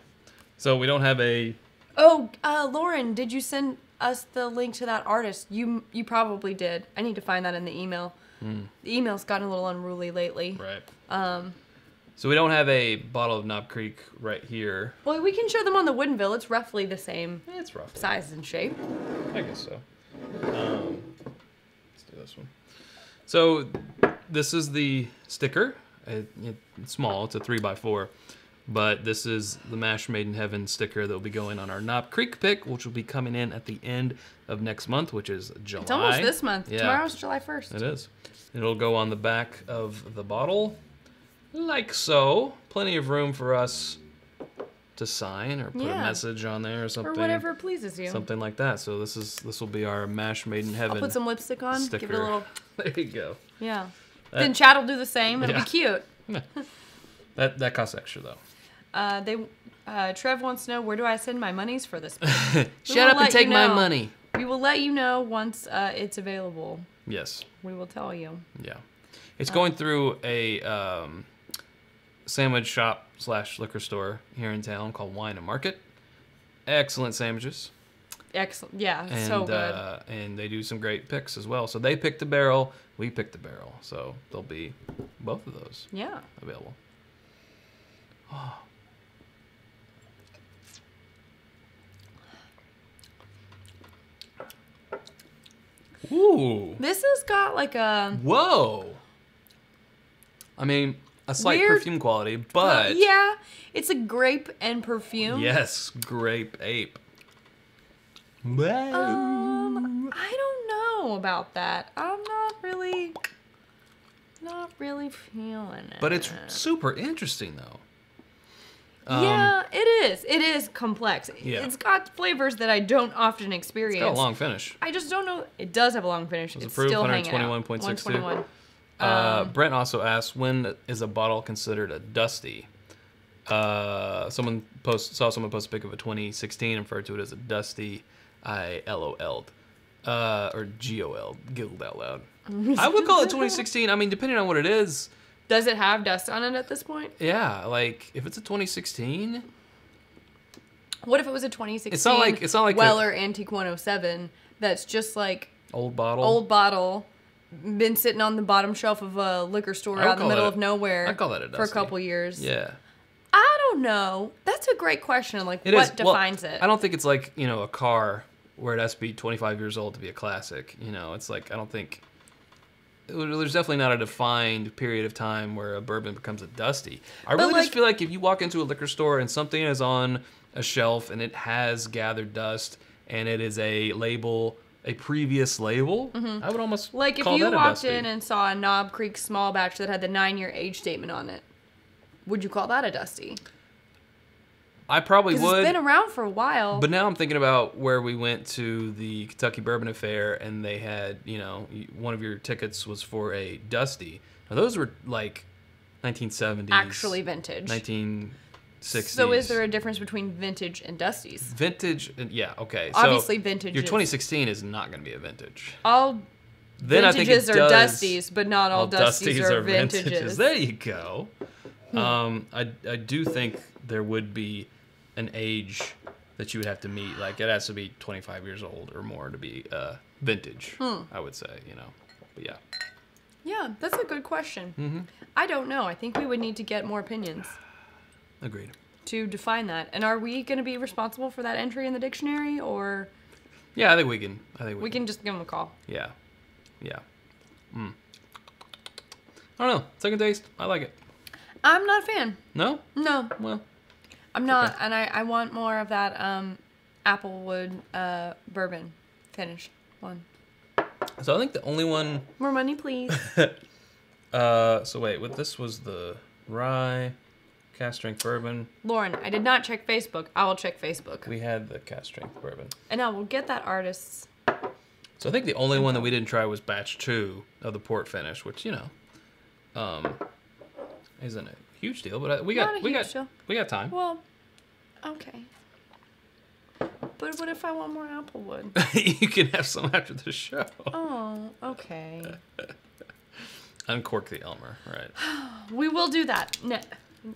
So we don't have a Oh, uh, Lauren, did you send us the link to that artist? You you probably did. I need to find that in the email. The email's gotten a little unruly lately. right. Um, So we don't have a bottle of Knob Creek right here. well, we can show them on the Woodinville. It's roughly the same Eh, It's rough. size and shape. I guess so. Um, let's do this one. So this is the sticker. It, it- it's small. It's a three by four, but this is the Mash Made in Heaven sticker that will be going on our Knob Creek pick, which will be coming in at the end of next month, which is July. It's almost this month. Yeah. Tomorrow's July 1st. It is. It'll go on the back of the bottle, like so. Plenty of room for us to sign or put a message on there or something. Or whatever pleases you. Something like that. So this is this will be our Mash Made in Heaven. I'll put some lipstick on. Give it a little. There you go. Yeah. That- then Chad will do the same. It'll Yeah. be cute. That that costs extra though. Uh, they. Uh, Trev wants to know where do I send my monies for this? Shut up and let you take my money. we will let you know once uh, it's available. Yes. We will tell you. Yeah. It's going through a um, sandwich shop slash liquor store here in town called Wine and Market. Excellent sandwiches. Excellent. Yeah, And so good. Uh, and they do some great picks as well. So they picked the barrel, we picked the barrel. So there'll be both of those yeah. available. Oh. Ooh. This has got like a. Whoa. I mean, a slight Weird- perfume quality, but yeah, it's a grape and perfume. yes, grape ape. Um, I don't know about that. I'm not really, not really feeling it. but it's super interesting though. Um, yeah, it is. It is complex. Yeah. It's got flavors that I don't often It's experience. got a long finish. I just don't know. It does have a long finish. Was It's approved still hanging out. 121.62. 121. Uh, Um, Brent also asked, when is a bottle considered a dusty? Uh, someone post saw someone post a pic of a 2016 and referred to it as a dusty. I LOL'd. Uh, or GOL, giggled out loud. I would call it 2016. I mean, depending on what it is, Does it have dust on it at this point? yeah. Like if it's a 2016, What if it was a 2016? It's not like- it's not like Weller Antique 107 that's just like old bottle. old bottle, been sitting on the bottom shelf of a liquor store out in the middle that of nowhere. I'd call that a for a couple years. Yeah. I don't know. That's a great question. Like, It what is- well, defines it? I don't think it's like you know a car where it has to be 25 years old to be a classic. You know, it's like I don't think there's definitely not a defined period of time where a bourbon becomes a dusty. I really like- just feel like if you walk into a liquor store and something is on a shelf and it has gathered dust and it is a label, a previous label, I would almost Mm-hmm. Like if you walked in and saw a Knob Creek small batch that had the nine year age statement on it, would you call that a dusty? I probably would. it's been around for a while. But now I'm thinking about where we went to the Kentucky Bourbon Affair, and they had, you know, one of your tickets was for a Dusty. Now those were like 1970s, actually vintage. 1960s. So is there a difference between vintage and dusties? vintage? Yeah, okay. So Obviously, vintage. Your 2016 is not going to be a vintage. all Then I think it vintages are does- dusties, but not all, all dusties, are, vintages. There you go. Hmm. Um, I I do think there would be an age that you would have to meet. Like it has to be 25 years old or more to be uh, vintage. Hmm. I would say, you know. But yeah. Yeah, that's a good question. Mm-hmm. I don't know. I think we would need to get more opinions. Agreed. to define that. And are we going to be responsible for that entry in the dictionary, or Yeah, I think we can. I think we, we can just give them a call? Yeah, yeah. Mm. I don't know. Second taste, I like it. I'm not a fan. No, No, well, I'm not, and I, I want more of that um, applewood uh, bourbon finish one. so I think the only one. More money, please. Uh, so wait, what this was the rye, cask strength bourbon. Lauren, I did not check Facebook. I will check Facebook, We had the cask strength bourbon. and I will get that artist's. So I think the only one that we didn't try was batch two of the port finish, which you know, um, isn't a huge deal. But I, we got Not we got deal. we got time. Well, okay. But what if I want more applewood? you can have some after the show. Oh, okay. Uncork the Elmer, right? We will do that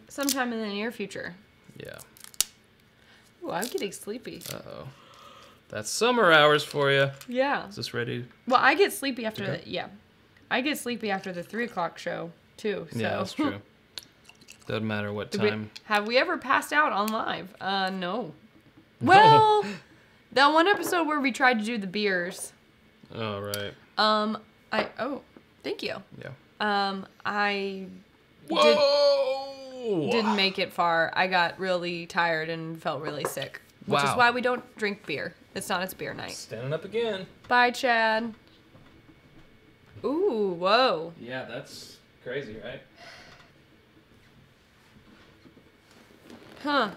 sometime in the near future. Yeah. Ooh, I'm getting sleepy. Uh oh. That's summer hours for you. Yeah. Is this ready? Well, I get sleepy after Okay. the yeah, I get sleepy after the three o'clock show too. So. Yeah, that's true. Doesn't matter what Did we- time. have we ever passed out on live? Uh, no. Well, that one episode where we tried to do the beers. Oh right. Um, I oh, thank you. Yeah. Um, I did, Whoa! Didn't make it far. I got really tired and felt really sick, which is why we don't drink beer. It's not its beer night. Standing up again. Bye, Chad. Ooh, whoa. Yeah, that's crazy, right? Huh.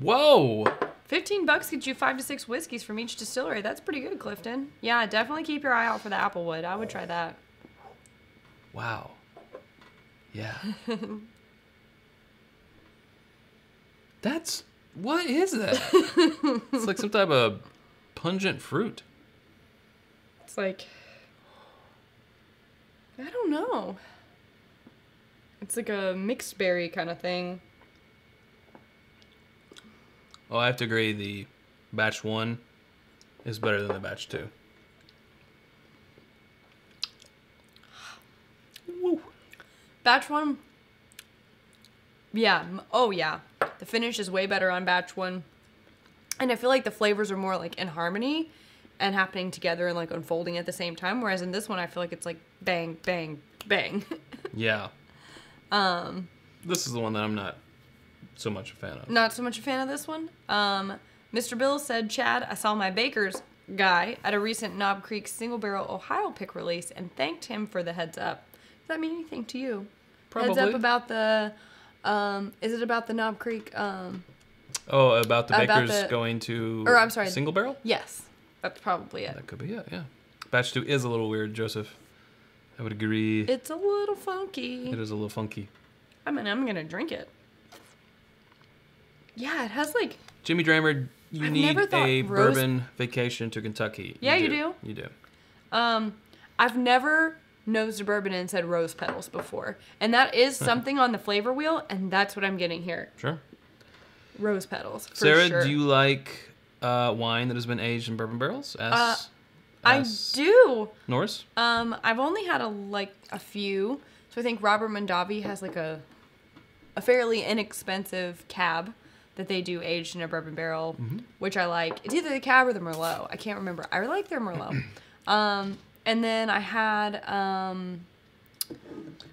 Whoa! 15 bucks gets you five to six whiskeys from each distillery. That's pretty good, Clifton. Yeah, definitely keep your eye out for the Applewood. I would try that. Wow. Yeah. That's what is that? it's like some type of pungent fruit. It's like, I don't know. It's like a mixed berry kind of thing. Oh, I have to agree. The batch one is better than the batch two. Batch one, yeah. Oh, yeah. The finish is way better on batch one. And I feel like the flavors are more like in harmony and happening together and like unfolding at the same time. Whereas in this one, I feel like it's like bang, bang, bang. Yeah. Um. This is the one that I'm not so much a fan of. Not so much a fan of this one. Um, Mr. Bill said, Chad, I saw my baker's guy at a recent Knob Creek single barrel Ohio pick release and thanked him for the heads up. Does that mean anything to you? Heads up about the, um, is it about the Knob Creek? Um, Oh, about the About bakers the- going to or, I'm sorry. single barrel. yes, that's probably it. That could be it. Yeah. Batch two is a little weird, Joseph. I would agree. It's a little funky. it is a little funky. I mean, I'm gonna drink it. Yeah, it has like Jimmy Dramer, you I've need a rose- bourbon vacation to Kentucky. Yeah, you do. You do. Um, I've never nosed bourbon and said rose petals before, and that is something on the flavor wheel, and that's what I'm getting here. Sure. Rose petals. For Sarah, sure. do you like uh, wine that has been aged in bourbon barrels? As, Uh, I do. Norris? Um, I've only had a like a few, so I think Robert Mondavi has like a a fairly inexpensive cab that they do aged in a bourbon barrel, Mm-hmm. which I like. It's either the cab or the Merlot. I can't remember. I like their Merlot. um, and then I had um,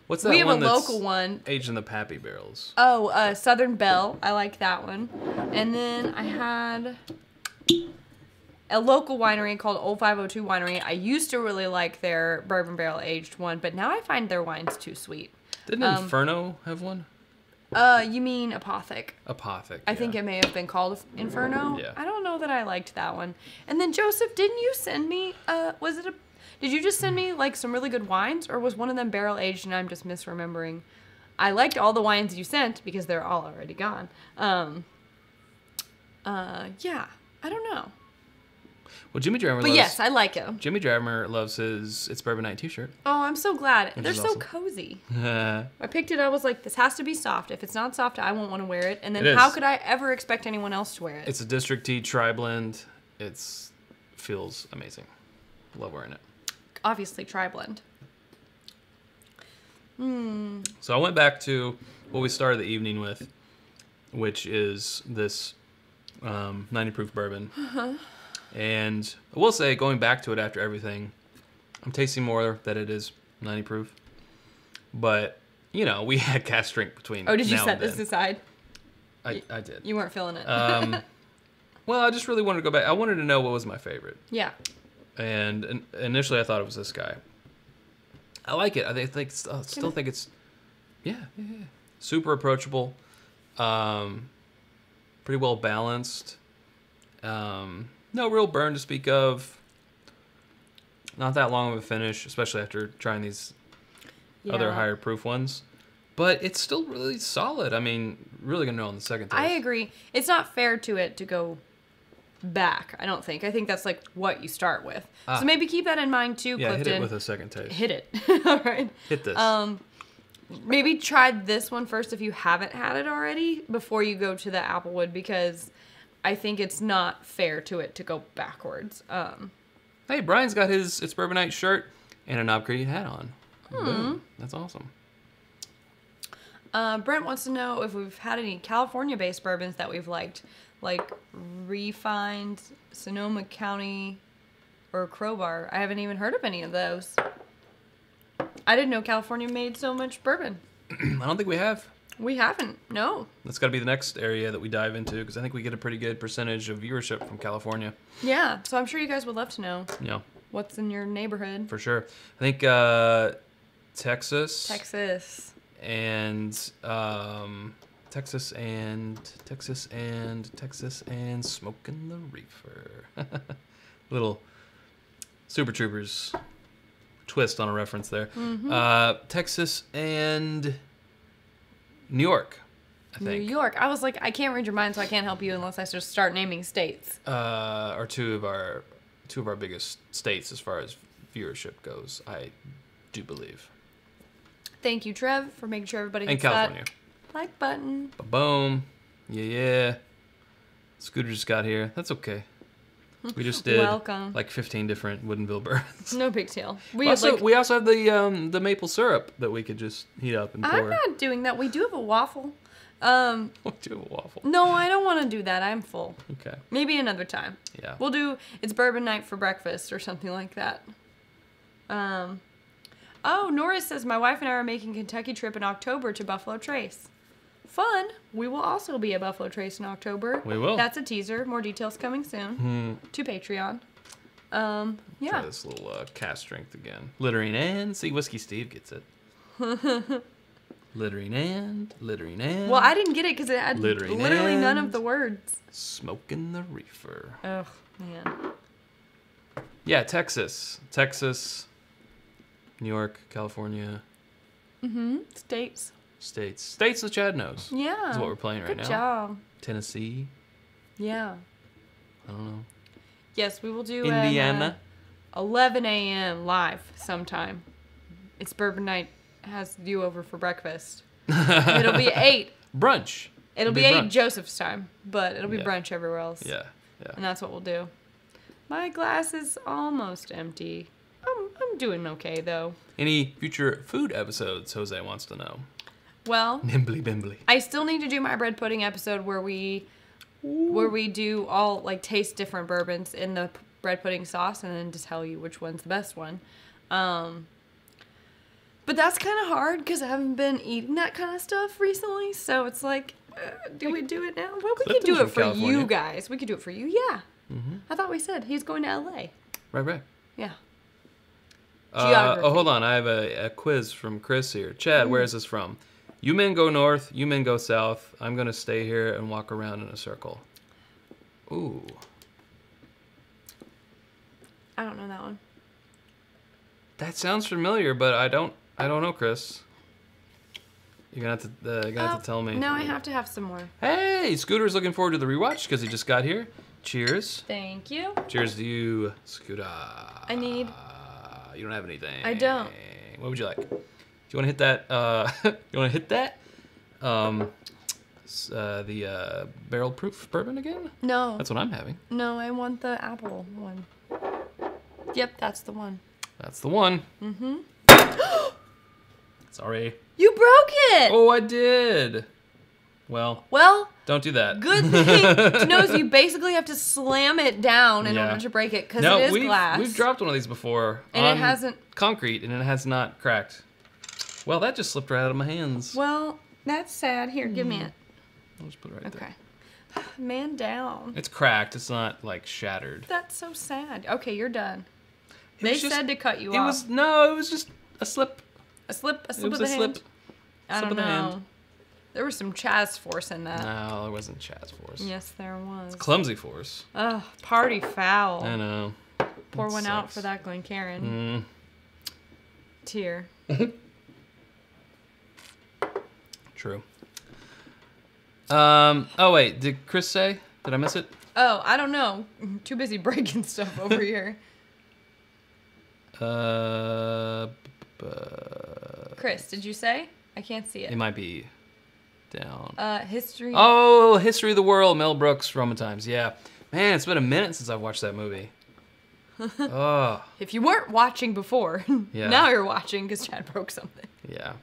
What's that we have a local one. aged in the Pappy barrels? Oh, uh, Southern Belle. I like that one. And then I had a local winery called Old 502 Winery. I used to really like their bourbon barrel aged one, but now I find their wines too sweet. Didn't um, Inferno have one? Uh, you mean Apothic? Apothic. I think it may have been called Inferno. Yeah. I don't know that I liked that one. And then Joseph, didn't you send me? Uh, was it a? Did you just send me like some really good wines, or was one of them barrel aged and I'm just misremembering? I liked all the wines you sent because they're all already gone. Um. Uh, yeah, I don't know, Well, Jimmy Dramer but loves. yes, I like it. Jimmy Dramer loves his It's Bourbon Night T-shirt. Oh, I'm so glad. They're so awesome. cozy. I picked it. I was like, this has to be soft. If it's not soft, I won't want to wear it. And then It how could I ever expect anyone else to wear it? It's a District T Tri Blend. It's feels amazing. Love wearing it. Obviously tri blend. So I went back to what we started the evening with, which is this um, 90 proof bourbon. And I will say, going back to it after everything, I'm tasting more that it is 90 proof. But, you know, we had cask strength between Oh, did you set this aside? I, I did. You weren't feeling it. Um, well, I just really wanted to go back. I wanted to know what was my favorite. yeah. And in- initially I thought it was this guy. I like it. I think, think I still think it's yeah, yeah, yeah. super approachable, um, pretty well balanced. Um, no real burn to speak of. Not that long of a finish, especially after trying these other higher proof ones. But it's still really solid. I mean, really gonna know on the second taste. I agree. It's not fair to it to go back. I don't think. I think that's like what you start with. Ah. So maybe keep that in mind too, Yeah, hit it with a second taste. Hit it. All right. Hit this. Um, maybe try this one first if you haven't had it already before you go to the Applewood because I think it's not fair to it to go backwards. Um, Hey, Brian's got his It's Bourbon Night shirt and a Knob Creek hat on. Hmm. Boom. That's awesome. uh, Brent wants to know if we've had any California-based bourbons that we've liked, like refined Sonoma County or Crowbar. I haven't even heard of any of those. I didn't know California made so much bourbon. I don't think we have. We haven't. No. That's got to be the next area that we dive into because I think we get a pretty good percentage of viewership from California. Yeah. So I'm sure you guys would love to know Yeah. what's in your neighborhood. for sure. I think uh, Texas, Texas. and um, Texas and Texas and Texas and smoking the reefer. Little Super Troopers twist on a reference there. Mm-hmm. Uh, Texas and New York, I New York. I was like, I can't read your mind, so I can't help you unless I just start naming states. uh, are two of our two of our biggest states as far as viewership goes. I do believe, Thank you, Trev, for making sure everybody and California. that like button. Boom. Yeah, yeah. Scooter just got here. That's okay. We just did Welcome. like 15 different Woodinville bourbons. No big deal. We also, like. we also have the um, the maple syrup that we could just heat up and I'm not doing that. We do have a waffle. Um, We'll do a waffle. no, I don't want to do that. I'm full. Okay. Maybe another time. Yeah. We'll do it's bourbon night for breakfast or something like that. Um, oh, Norris says my wife and I are making Kentucky trip in October to Buffalo Trace. Fun. We will also be at Buffalo Trace in October. We will. That's a teaser. More details coming soon Hmm. to Patreon. Um, Try yeah. this little uh, cask strength again. Littering and see whiskey Steve gets it. littering and littering and. Well, I didn't get it because it had Littering literally none of the words. smoking the reefer. Ugh, man. Yeah, Texas, Texas, New York, California, Mm-hmm. States. States, states that Chad knows. Yeah. Is what we're playing right Good now. job. Tennessee. Yeah. I don't know. Yes, we will do an, uh, Indiana. 11 a.m. live sometime. It's bourbon night. Has you over for breakfast. It'll be eight. Brunch. It'll It'll be be eight brunch. Joseph's time, but it'll be Yeah. brunch everywhere else. Yeah, yeah. And that's what we'll do. My glass is almost empty. I'm, I'm doing okay though. Any future food episodes? Jose wants to know. Well, Nimbly bimbly. I still need to do my bread pudding episode where we where we do all like taste different bourbons in the bread pudding sauce and then to tell you which one's the best one. Um but that's kind of hard because I haven't been eating that kind of stuff recently. So it's like, uh, do we do it now? Well, we could do it for California. you guys. We could do it for you. Yeah. Mm-hmm. I thought we said he's going to LA. Right, right. Yeah. Uh, oh, hold on. I have a, a quiz from Chris here. Chad, where is this from? You men go north. You men go south. I'm gonna stay here and walk around in a circle. Ooh. I don't know that one. That sounds familiar, but I don't. I don't know, Chris. You're gonna have to. Uh, gonna have Oh, to tell me. No, I have to have some more. Hey, Scooter's looking forward to the rewatch because he just got here. Cheers. Thank you. Cheers to you, Scooter. I need- You don't have anything. I don't. What would you like? Do you want to hit that? Uh, you want to hit that? Um, uh, the uh, barrel proof bourbon again? No. That's what I'm having. No, I want the apple one. Yep, that's the one. That's the one. Mm-hmm. Sorry. You broke it. Oh, I did. Well, Well, don't do that. good thing to know is you basically have to slam it down in Yeah. order to break it because no, it is we've, glass. we've dropped one of these before. And it hasn't- concrete, and it has not cracked. Well, that just slipped right out of my hands. Well, that's sad. Here, give me it. I'll just put it right Okay. there. Man down. It's cracked. It's not like shattered. That's so sad. Okay, you're done. It They was just- said to cut you It off. was no. It was just a slip. a slip, a It slip was of a the hand. slip. I slip don't of the know. hand. There was some Chad's force in that. No, it wasn't Chad's force. Yes, there was. Clumsy force. Ugh, party foul. I know. Pour That one out for that Glencairn. Mm, Tear. true. Um. Oh wait. Did Chris say? Did I miss it? Oh, I don't know. Too busy breaking stuff over here. Uh. Chris, did you say? I can't see it it. might be down. Uh, history. Oh, History of the World, Mel Brooks, Roman Times. Yeah. Man, it's been a minute since I've watched that movie. oh, If you weren't watching before, Yeah. now you're watching because Chad broke something. yeah.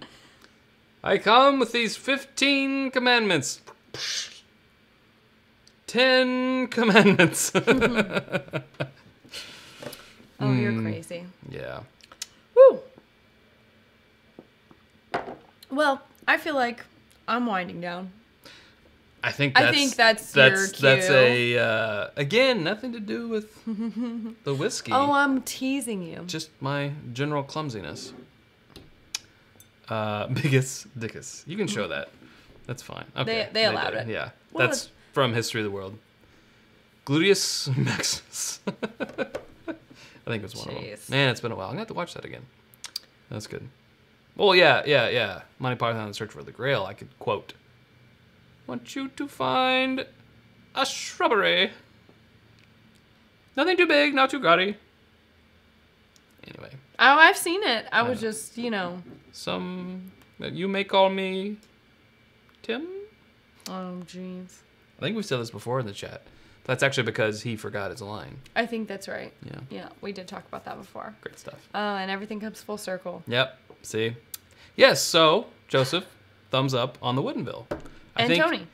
I come with these 15 commandments. Ten commandments. Oh, you're Hmm. crazy. yeah. Woo. Well, I feel like I'm winding down. I think I that's, think that's that's your that's a uh, again nothing to do with the whiskey. Oh, I'm teasing you. just my general clumsiness. Uh, Biggus Dickus. You can show that. That's fine. Okay. they allowed did. it. Yeah. That's from History of the World. Gluteus maximus. I think it was one of them. Man, it's been a while. I'm gonna have to watch that again. That's good. Well, yeah, yeah, yeah. Monty Python and the Search for the Grail. I could quote. Want you to find a shrubbery. Nothing too big, not too gaudy. Anyway, Oh, I've seen it. I was know. just, you know. some you may call me Tim. Oh, jeez. I think we've said this before in the chat. That's actually because he forgot his line. I think that's right. Yeah, Yeah, we did talk about that before. great stuff. Uh, and everything comes full circle. Yep. See. Yes. So Joseph, thumbs up on the Woodinville. I And think, Tony.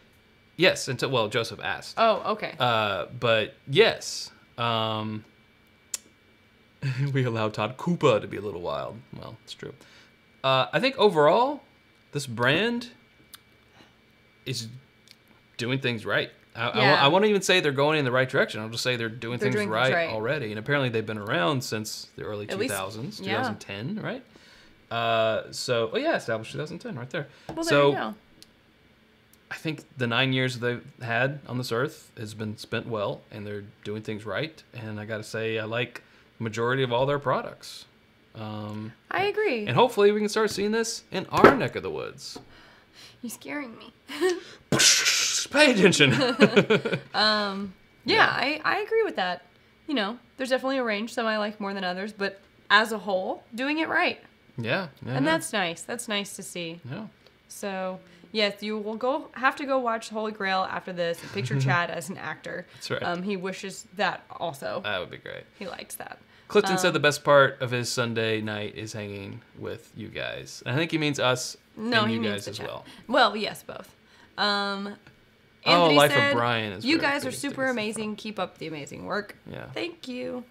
Yes. Until well, Joseph asked. Oh, okay. Uh, but yes. Um, we allow Todd Koopa to be a little wild. Well, it's true. Uh, I think overall, this brand is doing things right. I, I, Yeah. I won't even say they're going in the right direction. I'll just say they're doing They're things doing right, right. already. And apparently, they've been around since the early At least- 2000s, yeah. 2010, right? Uh, so, oh yeah, established 2010, right there. well, there so, you go. I think the nine years they've had on this earth has been spent well, and they're doing things right. And I got to say, I like majority of all their products. Um, I agree. and hopefully, we can start seeing this in our neck of the woods. You're scaring me. Pay attention. um, Yeah, I, I agree with that. You know, there's definitely a range. Some I like more than others, but as a whole, doing it right. yeah, yeah, And yeah. that's nice. That's nice to see. yeah. So, yes, you will go have to go watch Holy Grail after this and picture Chad as an actor. That's right. Um, he wishes that also. That would be great. he likes that. Clifton said Um, the best part of his Sunday night is hanging with you guys. And I think he means us No, and you guys as chat. well. Well, yes, both. Um, Oh, Anthony Life of said, Brian is You guys are super amazing. Keep up the amazing work. Yeah. Thank you.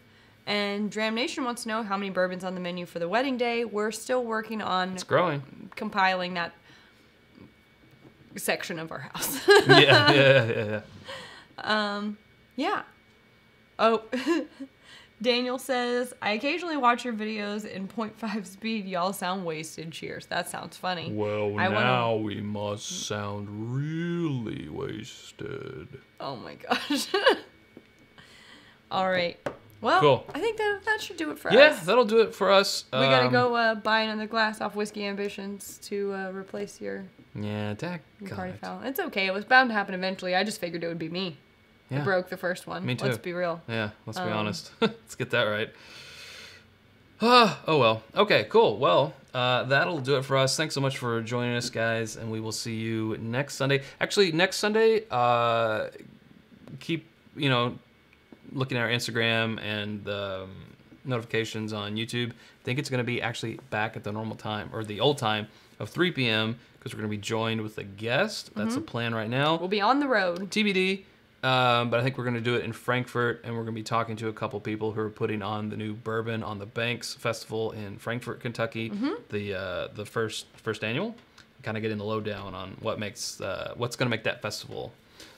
And Dram Nation wants to know how many bourbons on the menu for the wedding day. We're still working on It's growing. compiling that section of our house. yeah, yeah, yeah, yeah. yeah. Oh, Daniel says, I occasionally watch your videos in 0.5 speed. Y'all sound wasted. Cheers. That sounds funny. Well, I wanna- now we must sound really wasted. Oh my gosh. All right. Well, Cool. I think that that should do it for Yeah, us. Yeah, that'll do it for us. We gotta Um, go uh, buy another glass off Whiskey Ambitions to uh, replace your, Yeah, your party foul. It's okay. It was bound to happen eventually. I just figured it would be me. Yeah. broke the first one. Me too. Let's be real. Yeah, let's be Um, honest. let's get that right. Ah, oh well. Okay, cool. Well, uh, that'll do it for us. Thanks so much for joining us, guys, and we will see you next Sunday. Actually, next Sunday, uh, keep you know looking at our Instagram and the um, notifications on YouTube. I think it's going to be actually back at the normal time or the old time of 3 p.m. because we're going to be joined with a guest. That's the plan right now. We'll be on the road. TBD. Um, but I think we're going to do it in Frankfort, and we're going to be talking to a couple people who are putting on the new Bourbon on the Banks Festival in Frankfort, Kentucky, the uh, the first first annual. Kind of getting the lowdown on what makes uh, what's going to make that festival.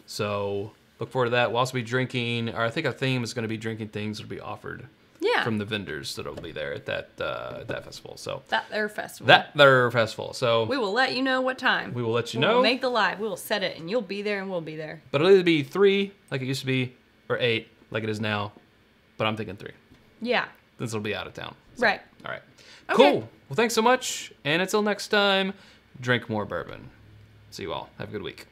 So look forward to that. We'll also be drinking, or I think our theme is going to be drinking things that will be offered Yeah. from the vendors that will be there at that uh, that festival. So that their festival. that their festival. So we will let you know what time. we will let you We know. make the live. We will set it, and you'll be there, and we'll be there. But it'll either be three, like it used to be, or eight, like it is now. But I'm thinking three. Yeah. This will be out of town. Right. All right. Okay. Cool. Well, thanks so much. And until next time, drink more bourbon. See you all. Have a good week.